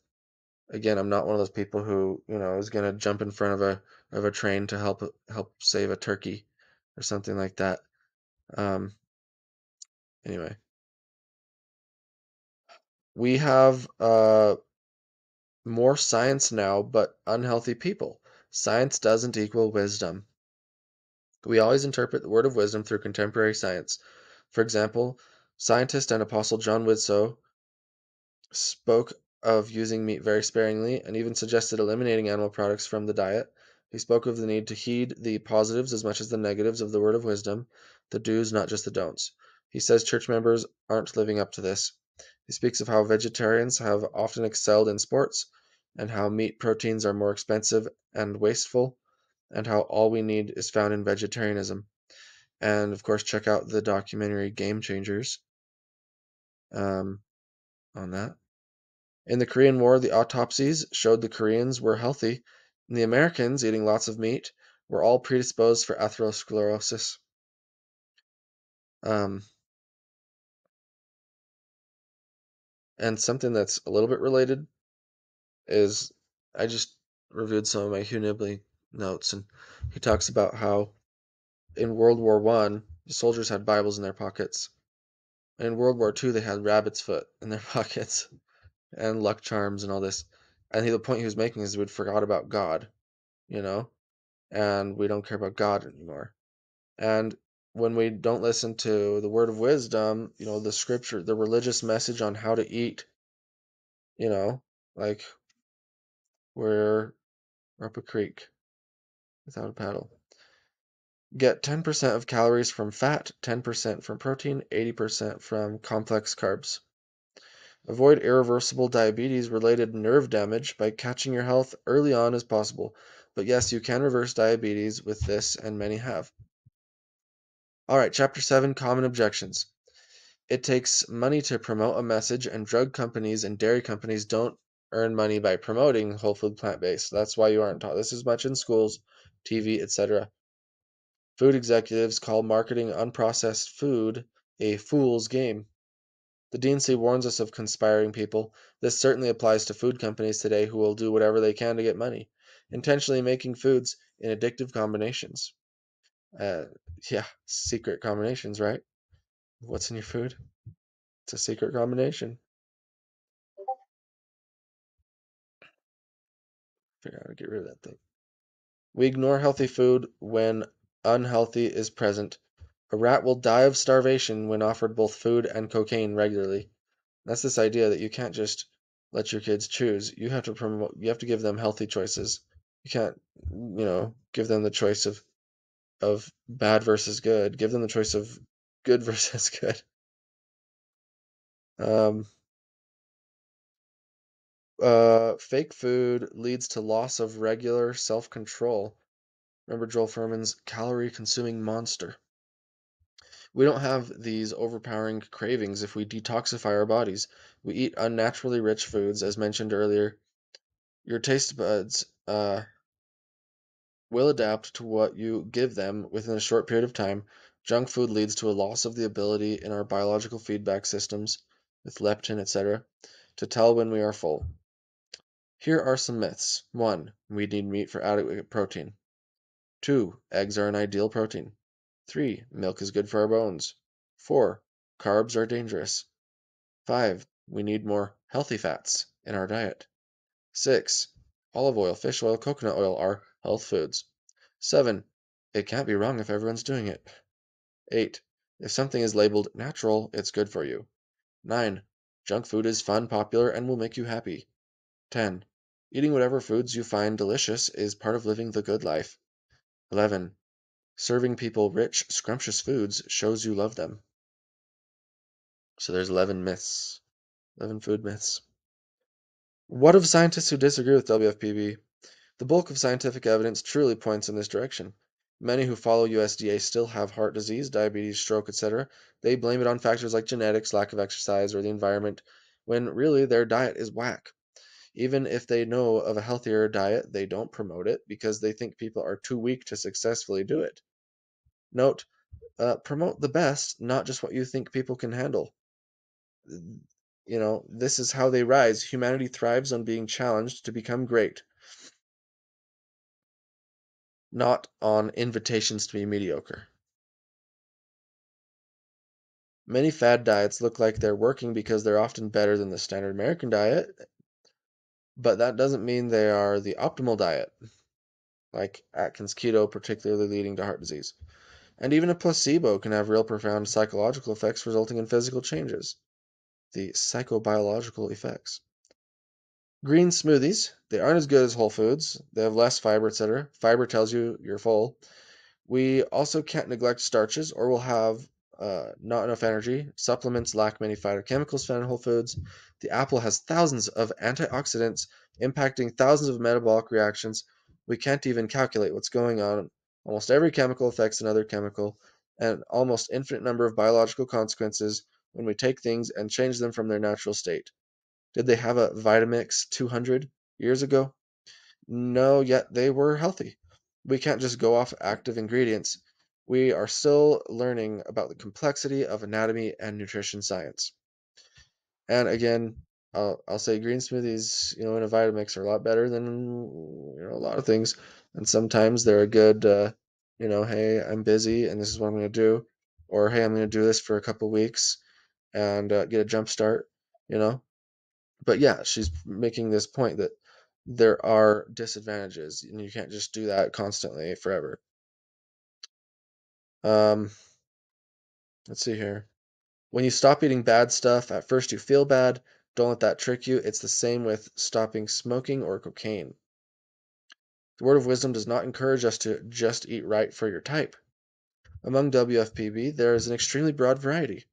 A: Again, I'm not one of those people who you know is gonna jump in front of a of a train to help help save a turkey or something like that. Um, anyway, we have uh, more science now, but unhealthy people. Science doesn't equal wisdom. We always interpret the word of wisdom through contemporary science. For example, scientist and apostle John Widtsoe spoke of using meat very sparingly and even suggested eliminating animal products from the diet. He spoke of the need to heed the positives as much as the negatives of the word of wisdom, the do's, not just the don'ts. He says church members aren't living up to this. He speaks of how vegetarians have often excelled in sports, and how meat proteins are more expensive and wasteful, and how all we need is found in vegetarianism. And of course, check out the documentary Game Changers um, on that. In the Korean War, the autopsies showed the Koreans were healthy, and the Americans, eating lots of meat, were all predisposed for atherosclerosis. Um, and something that's a little bit related is I just reviewed some of my Hugh Nibley notes, and he talks about how in World War One, the soldiers had Bibles in their pockets. In World War II, they had rabbit's foot in their [LAUGHS] pockets and luck charms and all this. And he, the point he was making is we'd forgot about God, you know, and we don't care about God anymore. And when we don't listen to the word of wisdom, you know, the scripture, the religious message on how to eat, you know, like we're up a creek without a paddle. Get 10% of calories from fat, 10% from protein, 80% from complex carbs. Avoid irreversible diabetes related nerve damage by catching your health early on as possible. But yes, you can reverse diabetes with this, and many have. All right, chapter 7 Common Objections. It takes money to promote a message, and drug companies and dairy companies don't earn money by promoting whole food plant based. That's why you aren't taught this as much in schools, TV, etc. Food executives call marketing unprocessed food a fool's game. The D&C warns us of conspiring people. This certainly applies to food companies today who will do whatever they can to get money, intentionally making foods in addictive combinations. Uh, yeah, secret combinations, right? What's in your food? It's a secret combination. Figure out how to get rid of that thing. We ignore healthy food when unhealthy is present. A rat will die of starvation when offered both food and cocaine regularly. That's this idea that you can't just let your kids choose. You have to promote you have to give them healthy choices. You can't, you know, give them the choice of of bad versus good. Give them the choice of good [LAUGHS] versus good. Um uh, fake food leads to loss of regular self-control. Remember Joel Fuhrman's calorie consuming monster. We don't have these overpowering cravings if we detoxify our bodies. We eat unnaturally rich foods, as mentioned earlier. Your taste buds uh, will adapt to what you give them within a short period of time. Junk food leads to a loss of the ability in our biological feedback systems, with leptin, etc., to tell when we are full. Here are some myths. 1. We need meat for adequate protein. 2. Eggs are an ideal protein. 3. Milk is good for our bones. 4. Carbs are dangerous. 5. We need more healthy fats in our diet. 6. Olive oil, fish oil, coconut oil are health foods. 7. It can't be wrong if everyone's doing it. 8. If something is labeled natural, it's good for you. 9. Junk food is fun, popular, and will make you happy. 10. Eating whatever foods you find delicious is part of living the good life. 11. Serving people rich, scrumptious foods shows you love them. So there's 11 myths. 11 food myths. What of scientists who disagree with WFPB? The bulk of scientific evidence truly points in this direction. Many who follow USDA still have heart disease, diabetes, stroke, etc. They blame it on factors like genetics, lack of exercise, or the environment, when really their diet is whack. Even if they know of a healthier diet, they don't promote it because they think people are too weak to successfully do it. Note, uh, promote the best, not just what you think people can handle. You know, this is how they rise. Humanity thrives on being challenged to become great, not on invitations to be mediocre. Many fad diets look like they're working because they're often better than the standard American diet, but that doesn't mean they are the optimal diet, like Atkins keto, particularly leading to heart disease. And even a placebo can have real profound psychological effects resulting in physical changes. The psychobiological effects. Green smoothies, they aren't as good as whole foods. They have less fiber, etc. Fiber tells you you're full. We also can't neglect starches or we'll have uh, not enough energy. Supplements lack many phytochemicals found in whole foods. The apple has thousands of antioxidants impacting thousands of metabolic reactions. We can't even calculate what's going on. Almost every chemical affects another chemical, and almost infinite number of biological consequences when we take things and change them from their natural state. Did they have a Vitamix 200 years ago? No, yet they were healthy. We can't just go off active ingredients. We are still learning about the complexity of anatomy and nutrition science. And again, I'll, I'll say green smoothies, you know, in a Vitamix are a lot better than, you know, a lot of things. And sometimes they're a good, uh, you know, hey, I'm busy and this is what I'm going to do. Or, hey, I'm going to do this for a couple weeks and uh, get a jump start, you know. But yeah, she's making this point that there are disadvantages and you can't just do that constantly forever. Um, let's see here. When you stop eating bad stuff, at first you feel bad. Don't let that trick you. It's the same with stopping smoking or cocaine. The word of wisdom does not encourage us to just eat right for your type. Among WFPB, there is an extremely broad variety.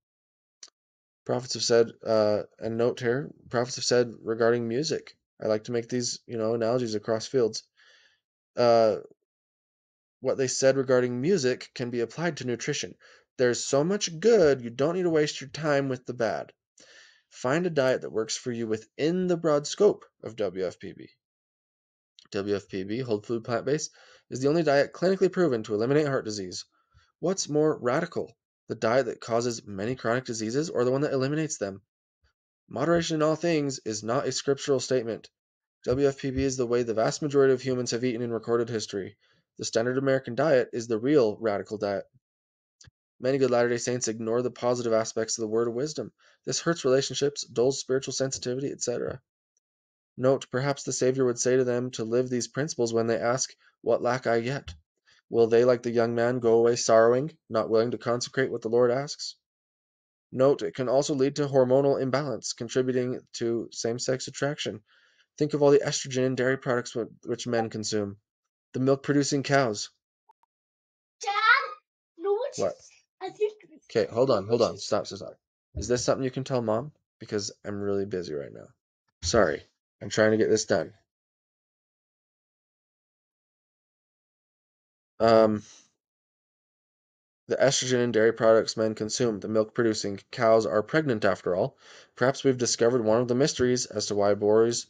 A: Prophets have said, uh, and note here, prophets have said regarding music. I like to make these, you know, analogies across fields. Uh, what they said regarding music can be applied to nutrition. There's so much good, you don't need to waste your time with the bad. Find a diet that works for you within the broad scope of WFPB. WFPB, whole food plant based, is the only diet clinically proven to eliminate heart disease. What's more radical, the diet that causes many chronic diseases or the one that eliminates them? Moderation in all things is not a scriptural statement. WFPB is the way the vast majority of humans have eaten in recorded history. The standard American diet is the real radical diet. Many good Latter day Saints ignore the positive aspects of the word of wisdom. This hurts relationships, dulls spiritual sensitivity, etc. Note, perhaps the Savior would say to them to live these principles when they ask, What lack I yet? Will they, like the young man, go away sorrowing, not willing to consecrate what the Lord asks? Note, it can also lead to hormonal imbalance, contributing to same sex attraction. Think of all the estrogen in dairy products which men consume, the milk producing cows.
B: Dad, no, what's
A: What?
B: I think.
A: Okay, hold on, hold on. Stop, stop, stop. Is this something you can tell mom? Because I'm really busy right now. Sorry, I'm trying to get this done. Um, the estrogen in dairy products men consume, the milk producing cows are pregnant after all. Perhaps we've discovered one of the mysteries as to why boys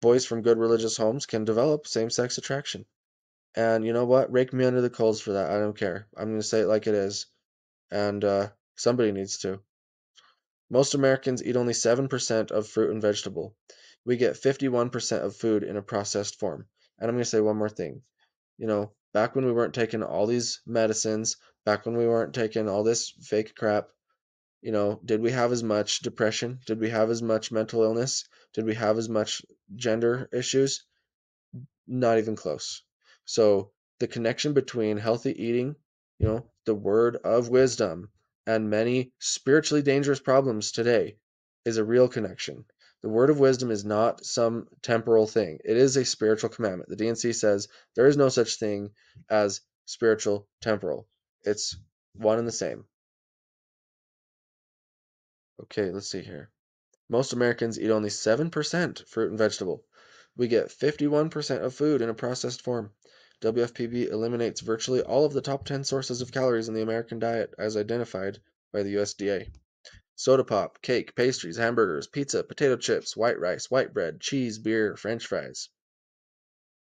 A: boys from good religious homes can develop same sex attraction. And you know what? Rake me under the coals for that. I don't care. I'm going to say it like it is. And uh, somebody needs to. Most Americans eat only 7% of fruit and vegetable. We get 51% of food in a processed form. And I'm going to say one more thing. You know, back when we weren't taking all these medicines, back when we weren't taking all this fake crap, you know, did we have as much depression? Did we have as much mental illness? Did we have as much gender issues? Not even close. So the connection between healthy eating, you know, the word of wisdom, and many spiritually dangerous problems today is a real connection. The word of wisdom is not some temporal thing. It is a spiritual commandment. The D&C says there is no such thing as spiritual temporal. It's one and the same. Okay, let's see here. Most Americans eat only 7% fruit and vegetable. We get 51% of food in a processed form. WFPB eliminates virtually all of the top 10 sources of calories in the American diet as identified by the USDA. Soda pop, cake, pastries, hamburgers, pizza, potato chips, white rice, white bread, cheese, beer, french fries.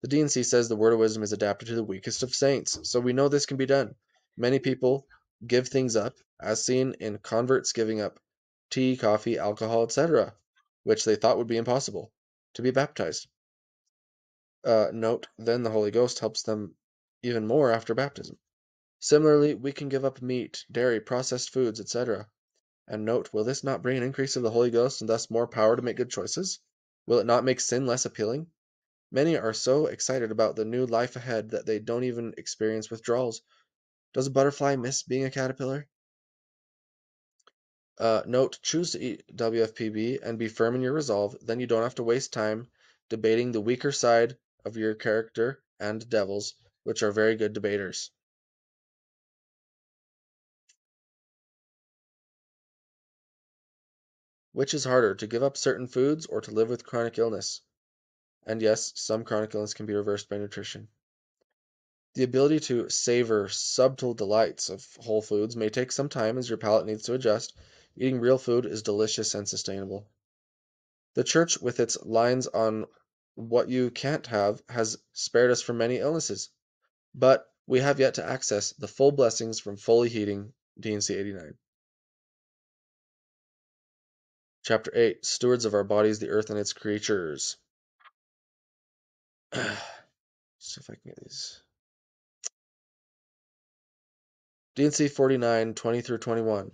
A: The D&C says the word of wisdom is adapted to the weakest of saints, so we know this can be done. Many people give things up, as seen in converts giving up tea, coffee, alcohol, etc., which they thought would be impossible, to be baptized. Uh, note, then the Holy Ghost helps them even more after baptism. Similarly, we can give up meat, dairy, processed foods, etc. And note, will this not bring an increase of the Holy Ghost and thus more power to make good choices? Will it not make sin less appealing? Many are so excited about the new life ahead that they don't even experience withdrawals. Does a butterfly miss being a caterpillar? Uh, note, choose to eat WFPB and be firm in your resolve, then you don't have to waste time debating the weaker side of your character and devils, which are very good debaters. Which is harder, to give up certain foods or to live with chronic illness? And yes, some chronic illness can be reversed by nutrition. The ability to savor subtle delights of whole foods may take some time as your palate needs to adjust. Eating real food is delicious and sustainable. The church, with its lines on what you can't have, has spared us from many illnesses. But we have yet to access the full blessings from fully heating D&C 89. Chapter 8 Stewards of our bodies, the earth, and its creatures. [SIGHS] see if I can get these. D&C 49, 20 through 21.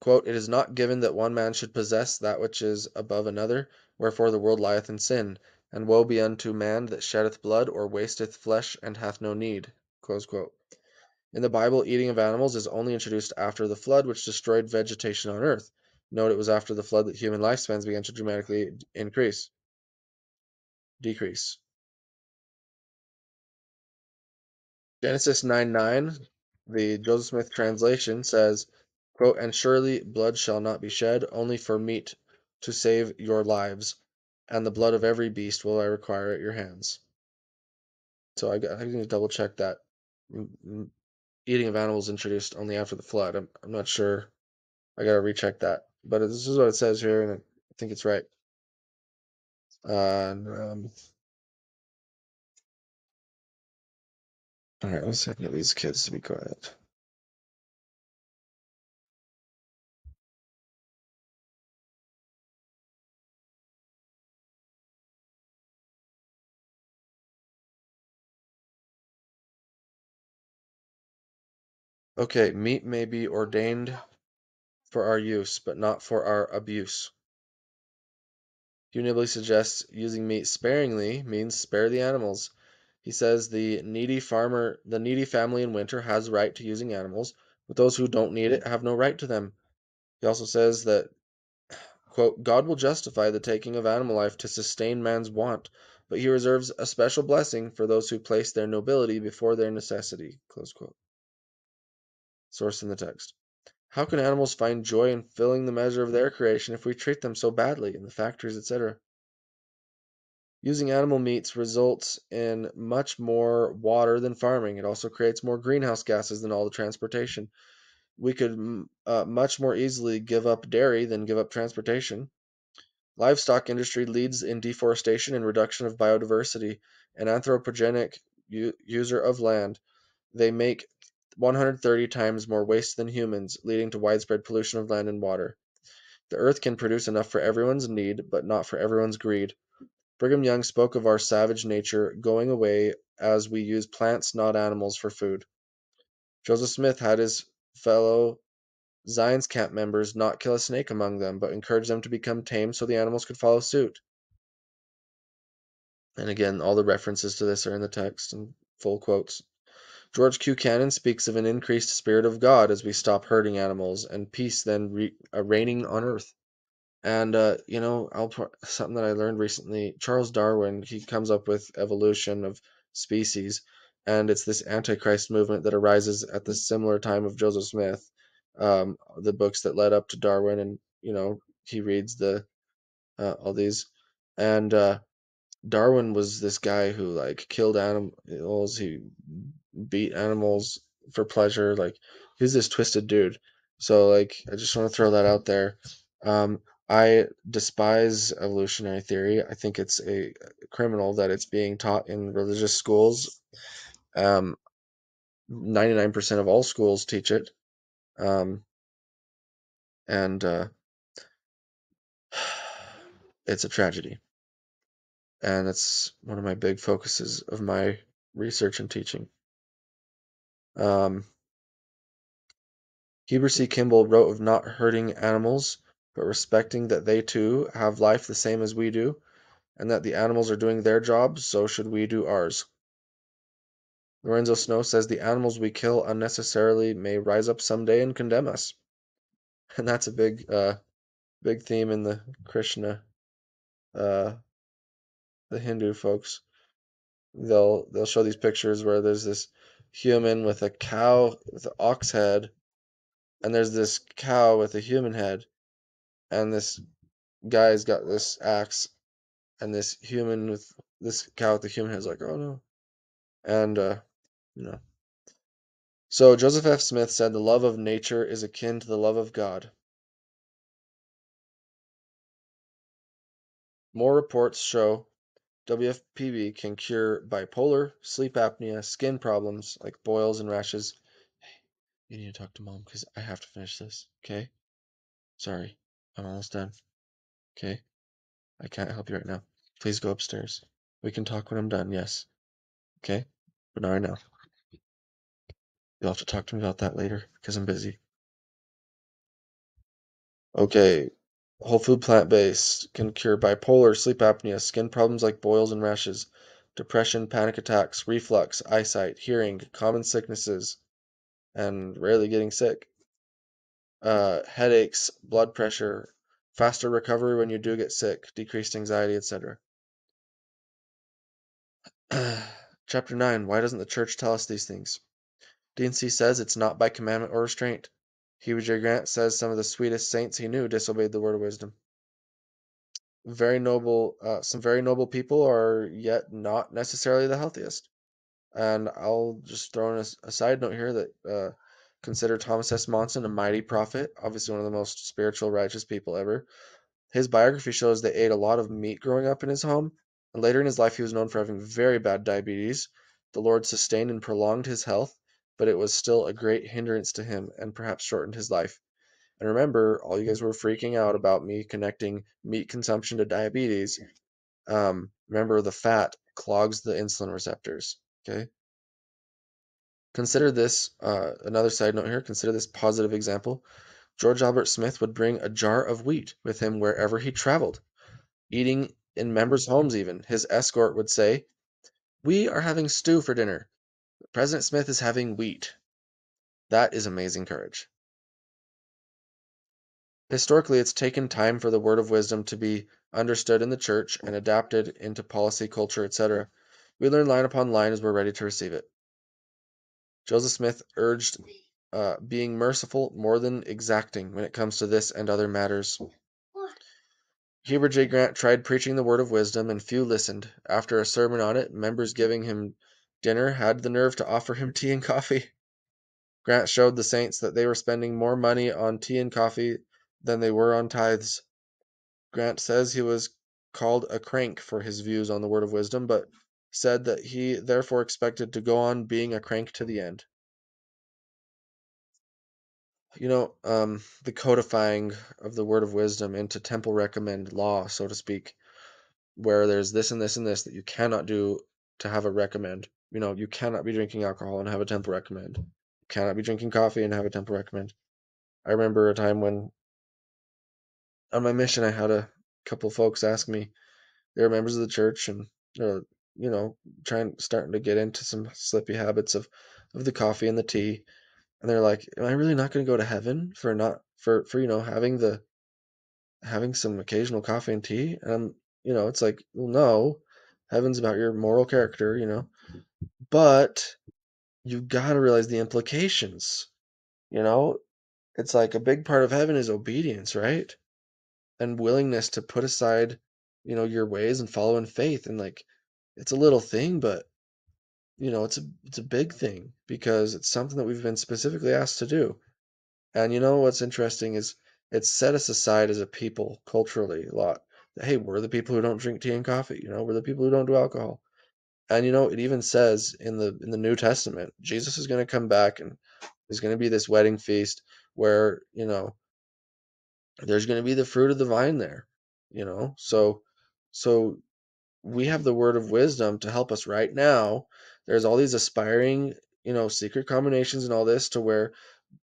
A: Quote, It is not given that one man should possess that which is above another, wherefore the world lieth in sin. And woe be unto man that sheddeth blood, or wasteth flesh, and hath no need. In the Bible, eating of animals is only introduced after the flood, which destroyed vegetation on earth. Note it was after the flood that human lifespans began to dramatically increase. Decrease. Genesis 9 9 the Joseph Smith translation says, quote, And surely blood shall not be shed, only for meat to save your lives, and the blood of every beast will I require at your hands. So I, got, I need to double check that. Eating of animals introduced only after the flood. I'm, I'm not sure. I gotta recheck that. But this is what it says here, and I think it's right. Uh, um, All right, let's get these kids to be quiet. Okay, meat may be ordained for our use, but not for our abuse. Hugh Nibley suggests using meat sparingly means spare the animals. He says the needy farmer, the needy family in winter has right to using animals, but those who don't need it have no right to them. He also says that, quote, God will justify the taking of animal life to sustain man's want, but he reserves a special blessing for those who place their nobility before their necessity, close quote. Source in the text. How can animals find joy in filling the measure of their creation if we treat them so badly in the factories, etc.? Using animal meats results in much more water than farming. It also creates more greenhouse gases than all the transportation. We could uh, much more easily give up dairy than give up transportation. Livestock industry leads in deforestation and reduction of biodiversity. An anthropogenic user of land. They make 130 times more waste than humans, leading to widespread pollution of land and water. The earth can produce enough for everyone's need, but not for everyone's greed. Brigham Young spoke of our savage nature going away as we use plants, not animals, for food. Joseph Smith had his fellow Zion's camp members not kill a snake among them, but encourage them to become tame so the animals could follow suit. And again, all the references to this are in the text and full quotes. George Q. Cannon speaks of an increased spirit of God as we stop hurting animals and peace then re- uh, reigning on earth. And uh, you know, I'll something that I learned recently. Charles Darwin he comes up with evolution of species, and it's this antichrist movement that arises at the similar time of Joseph Smith, um, the books that led up to Darwin, and you know he reads the uh, all these, and uh, Darwin was this guy who like killed animals, he beat animals for pleasure, like he's this twisted dude. So like I just want to throw that out there. Um, I despise evolutionary theory. I think it's a criminal that it's being taught in religious schools. Um, 99% of all schools teach it. Um, and uh, [SIGHS] it's a tragedy. And it's one of my big focuses of my research and teaching. Um, Heber C. Kimball wrote of not hurting animals but respecting that they too have life the same as we do, and that the animals are doing their job, so should we do ours. Lorenzo Snow says the animals we kill unnecessarily may rise up someday and condemn us. [LAUGHS] And that's a big uh, big theme in the Krishna uh, the Hindu folks, they'll they'll show these pictures where there's this human with a cow with an ox head, and there's this cow with a human head, and this guy's got this axe, and this human with this cow with the human head is like, oh no, and uh, you know. So Joseph F. Smith said the love of nature is akin to the love of God. More reports show WFPB can cure bipolar, sleep apnea, skin problems like boils and rashes. Hey, you need to talk to mom because I have to finish this, okay? Sorry, I'm almost done. Okay? I can't help you right now. Please go upstairs. We can talk when I'm done, yes. Okay? But not right now. You'll have to talk to me about that later because I'm busy. Okay. Whole food plant based can cure bipolar, sleep apnea, skin problems like boils and rashes, depression, panic attacks, reflux, eyesight, hearing, common sicknesses, and rarely getting sick. Uh, headaches, blood pressure, faster recovery when you do get sick, decreased anxiety, etc. [CLEARS THROAT] Chapter 9 Why doesn't the church tell us these things? D&C says it's not by commandment or restraint. Heber J. Grant says some of the sweetest saints he knew disobeyed the word of wisdom. Very noble, uh, some very noble people are yet not necessarily the healthiest. And I'll just throw in a, a side note here that uh, consider Thomas S. Monson a mighty prophet, obviously one of the most spiritual, righteous people ever. His biography shows they ate a lot of meat growing up in his home, and later in his life he was known for having very bad diabetes. The Lord sustained and prolonged his health, but it was still a great hindrance to him and perhaps shortened his life. And remember, all you guys were freaking out about me connecting meat consumption to diabetes. Um, remember, the fat clogs the insulin receptors. Okay. Consider this uh, another side note here. Consider this positive example. George Albert Smith would bring a jar of wheat with him wherever he traveled, eating in members' homes, even. His escort would say, We are having stew for dinner. President Smith is having wheat. That is amazing courage. Historically, it's taken time for the word of wisdom to be understood in the church and adapted into policy, culture, etc. We learn line upon line as we're ready to receive it. Joseph Smith urged uh, being merciful more than exacting when it comes to this and other matters. Heber J. Grant tried preaching the word of wisdom, and few listened. After a sermon on it, members giving him dinner had the nerve to offer him tea and coffee. Grant showed the saints that they were spending more money on tea and coffee than they were on tithes. Grant says he was called a crank for his views on the word of wisdom, but said that he therefore expected to go on being a crank to the end. You know, um, the codifying of the word of wisdom into temple recommend law, so to speak, where there's this and this and this that you cannot do to have a recommend. You know, you cannot be drinking alcohol and have a temple recommend. You cannot be drinking coffee and have a temple recommend. I remember a time when on my mission I had a couple folks ask me, they were members of the church and they're, you know, trying starting to get into some slippy habits of, of the coffee and the tea. And they're like, Am I really not gonna go to heaven for not for, for you know, having the having some occasional coffee and tea? And you know, it's like, well no. Heaven's about your moral character, you know. But you've got to realize the implications. You know, it's like a big part of heaven is obedience, right? And willingness to put aside, you know, your ways and follow in faith. And like, it's a little thing, but you know, it's a it's a big thing because it's something that we've been specifically asked to do. And you know what's interesting is it's set us aside as a people culturally a lot. Hey, we're the people who don't drink tea and coffee. You know, we're the people who don't do alcohol. And you know, it even says in the in the New Testament, Jesus is going to come back and there's going to be this wedding feast where, you know, there's going to be the fruit of the vine there, you know. So so we have the word of wisdom to help us right now. There's all these aspiring, you know, secret combinations and all this to where,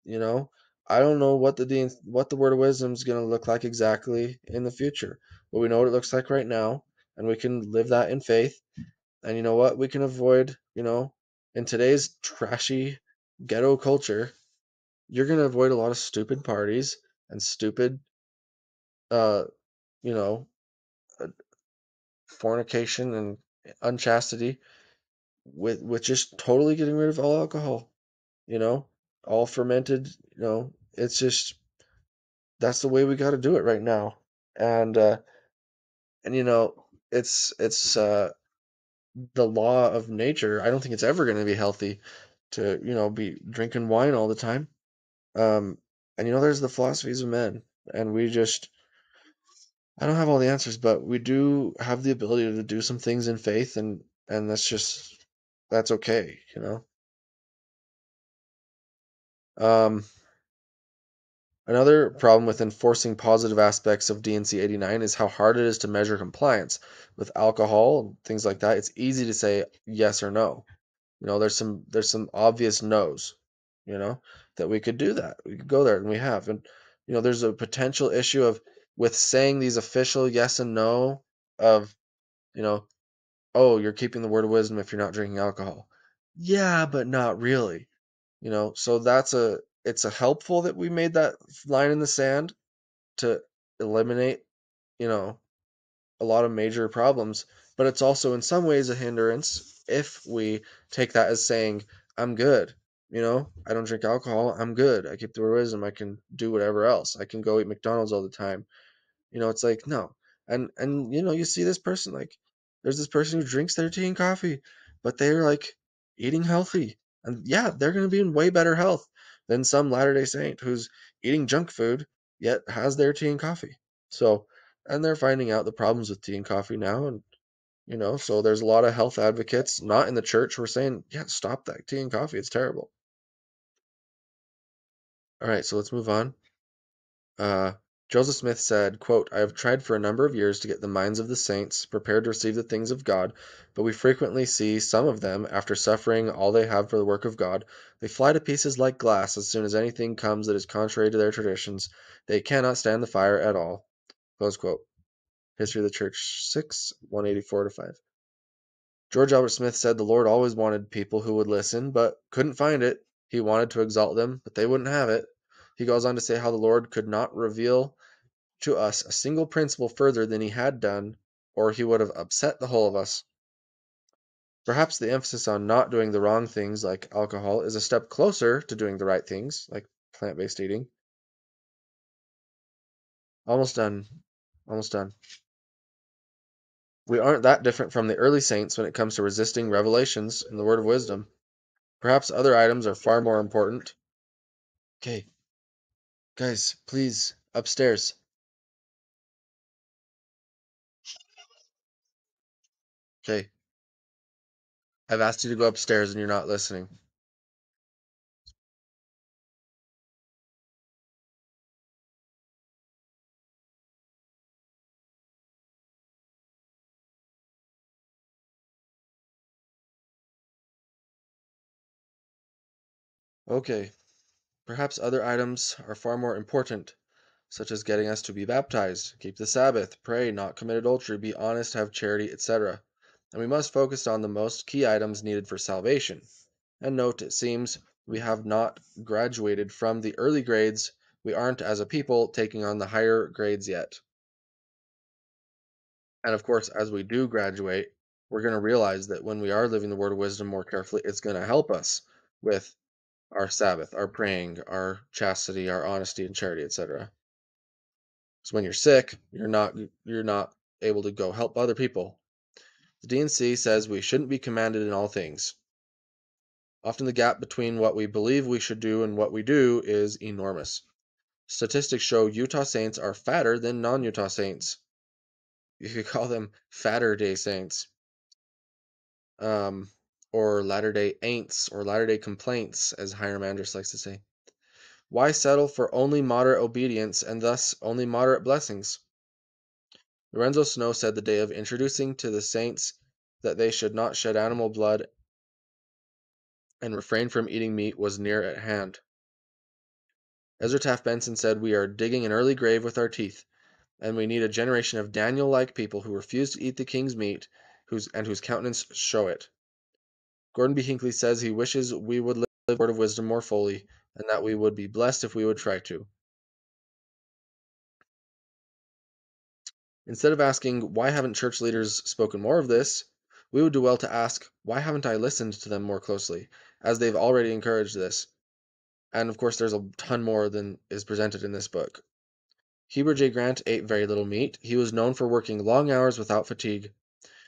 A: you know, I don't know what the what the word of wisdom is going to look like exactly in the future, but we know what it looks like right now, and we can live that in faith and you know what? We can avoid, you know, in today's trashy ghetto culture, you're going to avoid a lot of stupid parties and stupid, uh, you know, uh, fornication and unchastity with with just totally getting rid of all alcohol you know? All fermented you know? It's just that's the way we got to do it right now. And uh and you know it's it's uh the law of nature i don't think it's ever going to be healthy to you know be drinking wine all the time. Um and you know there's the philosophies of men and we just i don't have all the answers but we do have the ability to do some things in faith and and that's just that's okay you know? Um Another problem with enforcing positive aspects of D&C 89 is how hard it is to measure compliance. With alcohol and things like that, it's easy to say yes or no. You know, there's some there's some obvious no's, you know, that we could do that. We could go there and we have. And you know, there's a potential issue of with saying these official yes and no of, you know, oh, you're keeping the word of wisdom if you're not drinking alcohol. Yeah, but not really. You know, so that's a it's a helpful that we made that line in the sand to eliminate, you know, a lot of major problems, but it's also in some ways a hindrance if we take that as saying, I'm good. You know, I don't drink alcohol. I'm good. I keep the wisdom. I can do whatever else. I can go eat McDonald's all the time. You know, it's like, no. And, and, you know, you see this person, like, there's this person who drinks their tea and coffee, but they're like eating healthy. And yeah, they're going to be in way better health than some Latter day Saint who's eating junk food yet has their tea and coffee. So, and they're finding out the problems with tea and coffee now. And, you know, so there's a lot of health advocates, not in the church, who are saying, yeah, stop that tea and coffee. It's terrible. All right, so let's move on. Uh, Joseph Smith said, I have tried for a number of years to get the minds of the saints prepared to receive the things of God, but we frequently see some of them, after suffering all they have for the work of God, they fly to pieces like glass as soon as anything comes that is contrary to their traditions. They cannot stand the fire at all. History of the Church 6, 184 to 5. George Albert Smith said the Lord always wanted people who would listen, but couldn't find it. He wanted to exalt them, but they wouldn't have it. He goes on to say how the Lord could not reveal to us a single principle further than he had done, or he would have upset the whole of us. Perhaps the emphasis on not doing the wrong things, like alcohol, is a step closer to doing the right things, like plant based eating. Almost done. Almost done. We aren't that different from the early saints when it comes to resisting revelations in the word of wisdom. Perhaps other items are far more important. Okay. Guys, please, upstairs. Okay. I've asked you to go upstairs and you're not listening. Okay. Perhaps other items are far more important, such as getting us to be baptized, keep the Sabbath, pray, not commit adultery, be honest, have charity, etc. And we must focus on the most key items needed for salvation. And note, it seems we have not graduated from the early grades. We aren't, as a people, taking on the higher grades yet. And of course, as we do graduate, we're going to realize that when we are living the word of wisdom more carefully, it's going to help us with our Sabbath, our praying, our chastity, our honesty and charity, etc. So when you're sick, you're not you're not able to go help other people. The D&C says we shouldn't be commanded in all things. Often the gap between what we believe we should do and what we do is enormous. Statistics show Utah Saints are fatter than non-Utah Saints. [LAUGHS] You could call them fatter day saints. Um, or Latter day Aints, or Latter day Complaints, as Hyrum Andrus likes to say. Why settle for only moderate obedience and thus only moderate blessings? Lorenzo Snow said the day of introducing to the saints that they should not shed animal blood and refrain from eating meat was near at hand. Ezra Taft Benson said, We are digging an early grave with our teeth, and we need a generation of Daniel like people who refuse to eat the king's meat whose, and whose countenance show it. Gordon B. Hinckley says he wishes we would live the word of wisdom more fully, and that we would be blessed if we would try to. Instead of asking, why haven't church leaders spoken more of this? We would do well to ask, why haven't I listened to them more closely, as they've already encouraged this? And of course, there's a ton more than is presented in this book. Heber J. Grant ate very little meat. He was known for working long hours without fatigue.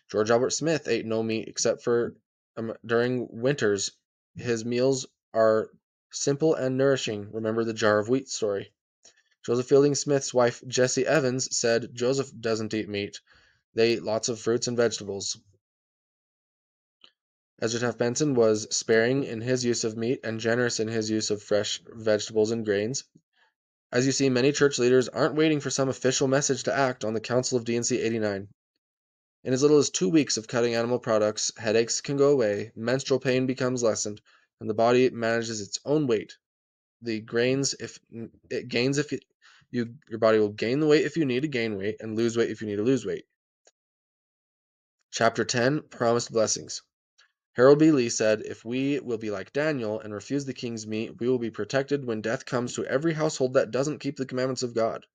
A: George Albert Smith ate no meat except for um, during winters. His meals are simple and nourishing. Remember the jar of wheat story. Joseph Fielding Smith's wife, Jessie Evans, said Joseph doesn't eat meat. They eat lots of fruits and vegetables. Ezra Taft Benson was sparing in his use of meat and generous in his use of fresh vegetables and grains. As you see, many church leaders aren't waiting for some official message to act on the counsel of D&C 89. In as little as two weeks of cutting animal products, headaches can go away, menstrual pain becomes lessened, and the body manages its own weight. The grains, if it gains, if you, you your body will gain the weight if you need to gain weight, and lose weight if you need to lose weight. Chapter 10 Promised Blessings. Harold B. Lee said, If we will be like Daniel and refuse the king's meat, we will be protected when death comes to every household that doesn't keep the commandments of God.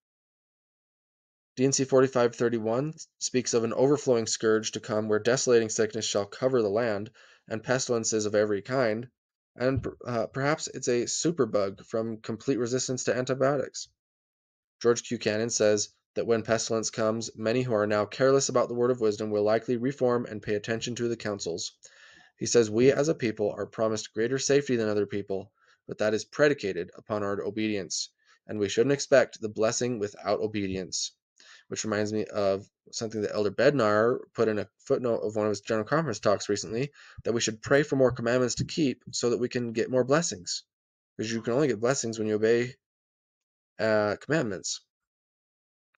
A: D&C 4531 speaks of an overflowing scourge to come where desolating sickness shall cover the land and pestilences of every kind, and uh, perhaps it's a superbug from complete resistance to antibiotics. George Q. Cannon says that when pestilence comes, many who are now careless about the word of wisdom will likely reform and pay attention to the counsels. He says we as a people are promised greater safety than other people, but that is predicated upon our obedience, and we shouldn't expect the blessing without obedience. Which reminds me of something that Elder Bednar put in a footnote of one of his General Conference talks recently that we should pray for more commandments to keep so that we can get more blessings. Because you can only get blessings when you obey uh, commandments.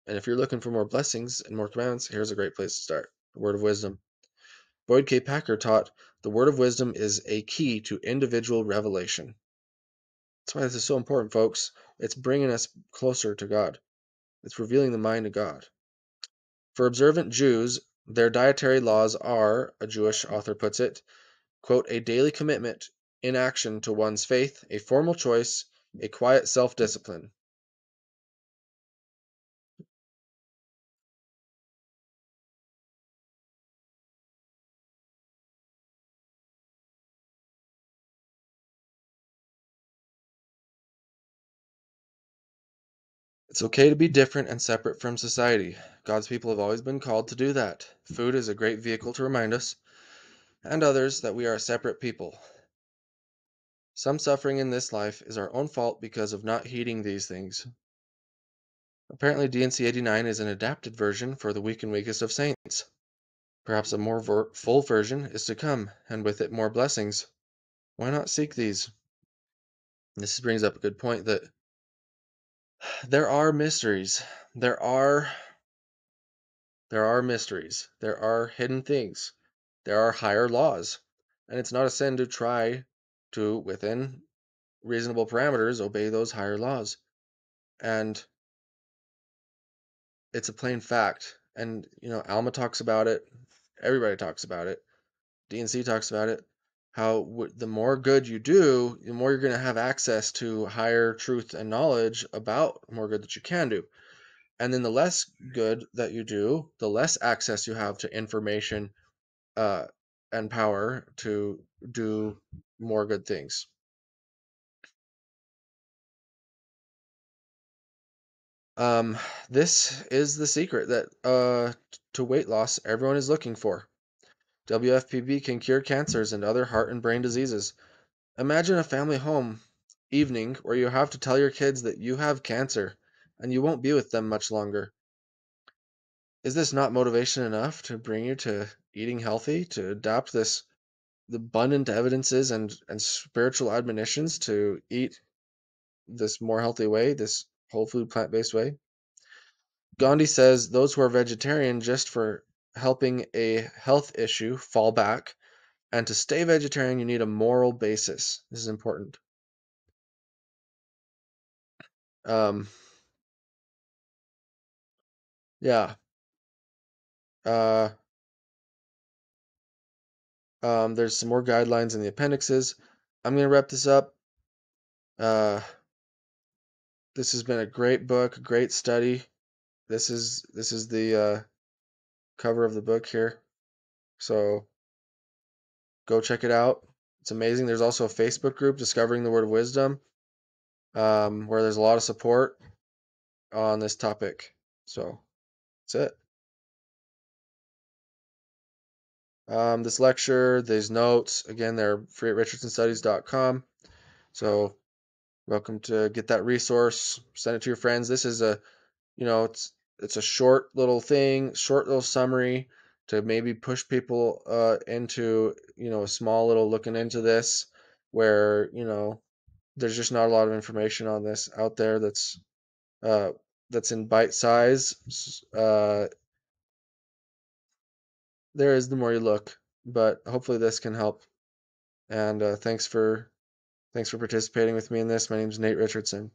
A: And if you're looking for more blessings and more commandments, here's a great place to start the Word of Wisdom. Boyd K. Packer taught the word of wisdom is a key to individual revelation. That's why this is so important, folks. It's bringing us closer to God, it's revealing the mind of God. For observant Jews, their dietary laws are, a Jewish author puts it, quote, a daily commitment in action to one's faith, a formal choice, a quiet self discipline. It's okay to be different and separate from society. God's people have always been called to do that. Food is a great vehicle to remind us, and others, that we are a separate people. Some suffering in this life is our own fault because of not heeding these things. Apparently, D&C 89 is an adapted version for the weak and weakest of saints. Perhaps a more ver- full version is to come, and with it more blessings. Why not seek these? This brings up a good point that there are mysteries. There are there are mysteries. There are hidden things. There are higher laws. And it's not a sin to try to within reasonable parameters obey those higher laws. And it's a plain fact. And you know, Alma talks about it. Everybody talks about it. D&C talks about it. How w- the more good you do, the more you're going to have access to higher truth and knowledge about more good that you can do. And then the less good that you do, the less access you have to information uh, and power to do more good things. Um, this is the secret that uh, to weight loss everyone is looking for. WFPB can cure cancers and other heart and brain diseases. Imagine a family home evening where you have to tell your kids that you have cancer and you won't be with them much longer. Is this not motivation enough to bring you to eating healthy, to adopt this the abundant evidences and, and spiritual admonitions to eat this more healthy way, this whole food plant based way? Gandhi says those who are vegetarian just for helping a health issue fall back. And to stay vegetarian, you need a moral basis. This is important. Um, yeah. Uh, um, there's some more guidelines in the appendixes. I'm going to wrap this up. Uh, this has been a great book, great study. this is this is the uh, cover of the book here. So go check it out. It's amazing. There's also a Facebook group, Discovering the Word of Wisdom, um, where there's a lot of support on this topic. So that's it. Um, this lecture, these notes, again, they're free at richardsonstudies.com. So welcome to get that resource, send it to your friends. This is a, you know, it's it's a short little thing, short little summary to maybe push people uh, into, you know, a small little looking into this where, you know, there's just not a lot of information on this out there that's uh, that's in bite size. Uh, there is the more you look, but hopefully this can help. And uh, thanks for thanks for participating with me in this. My name is Nate Richardson.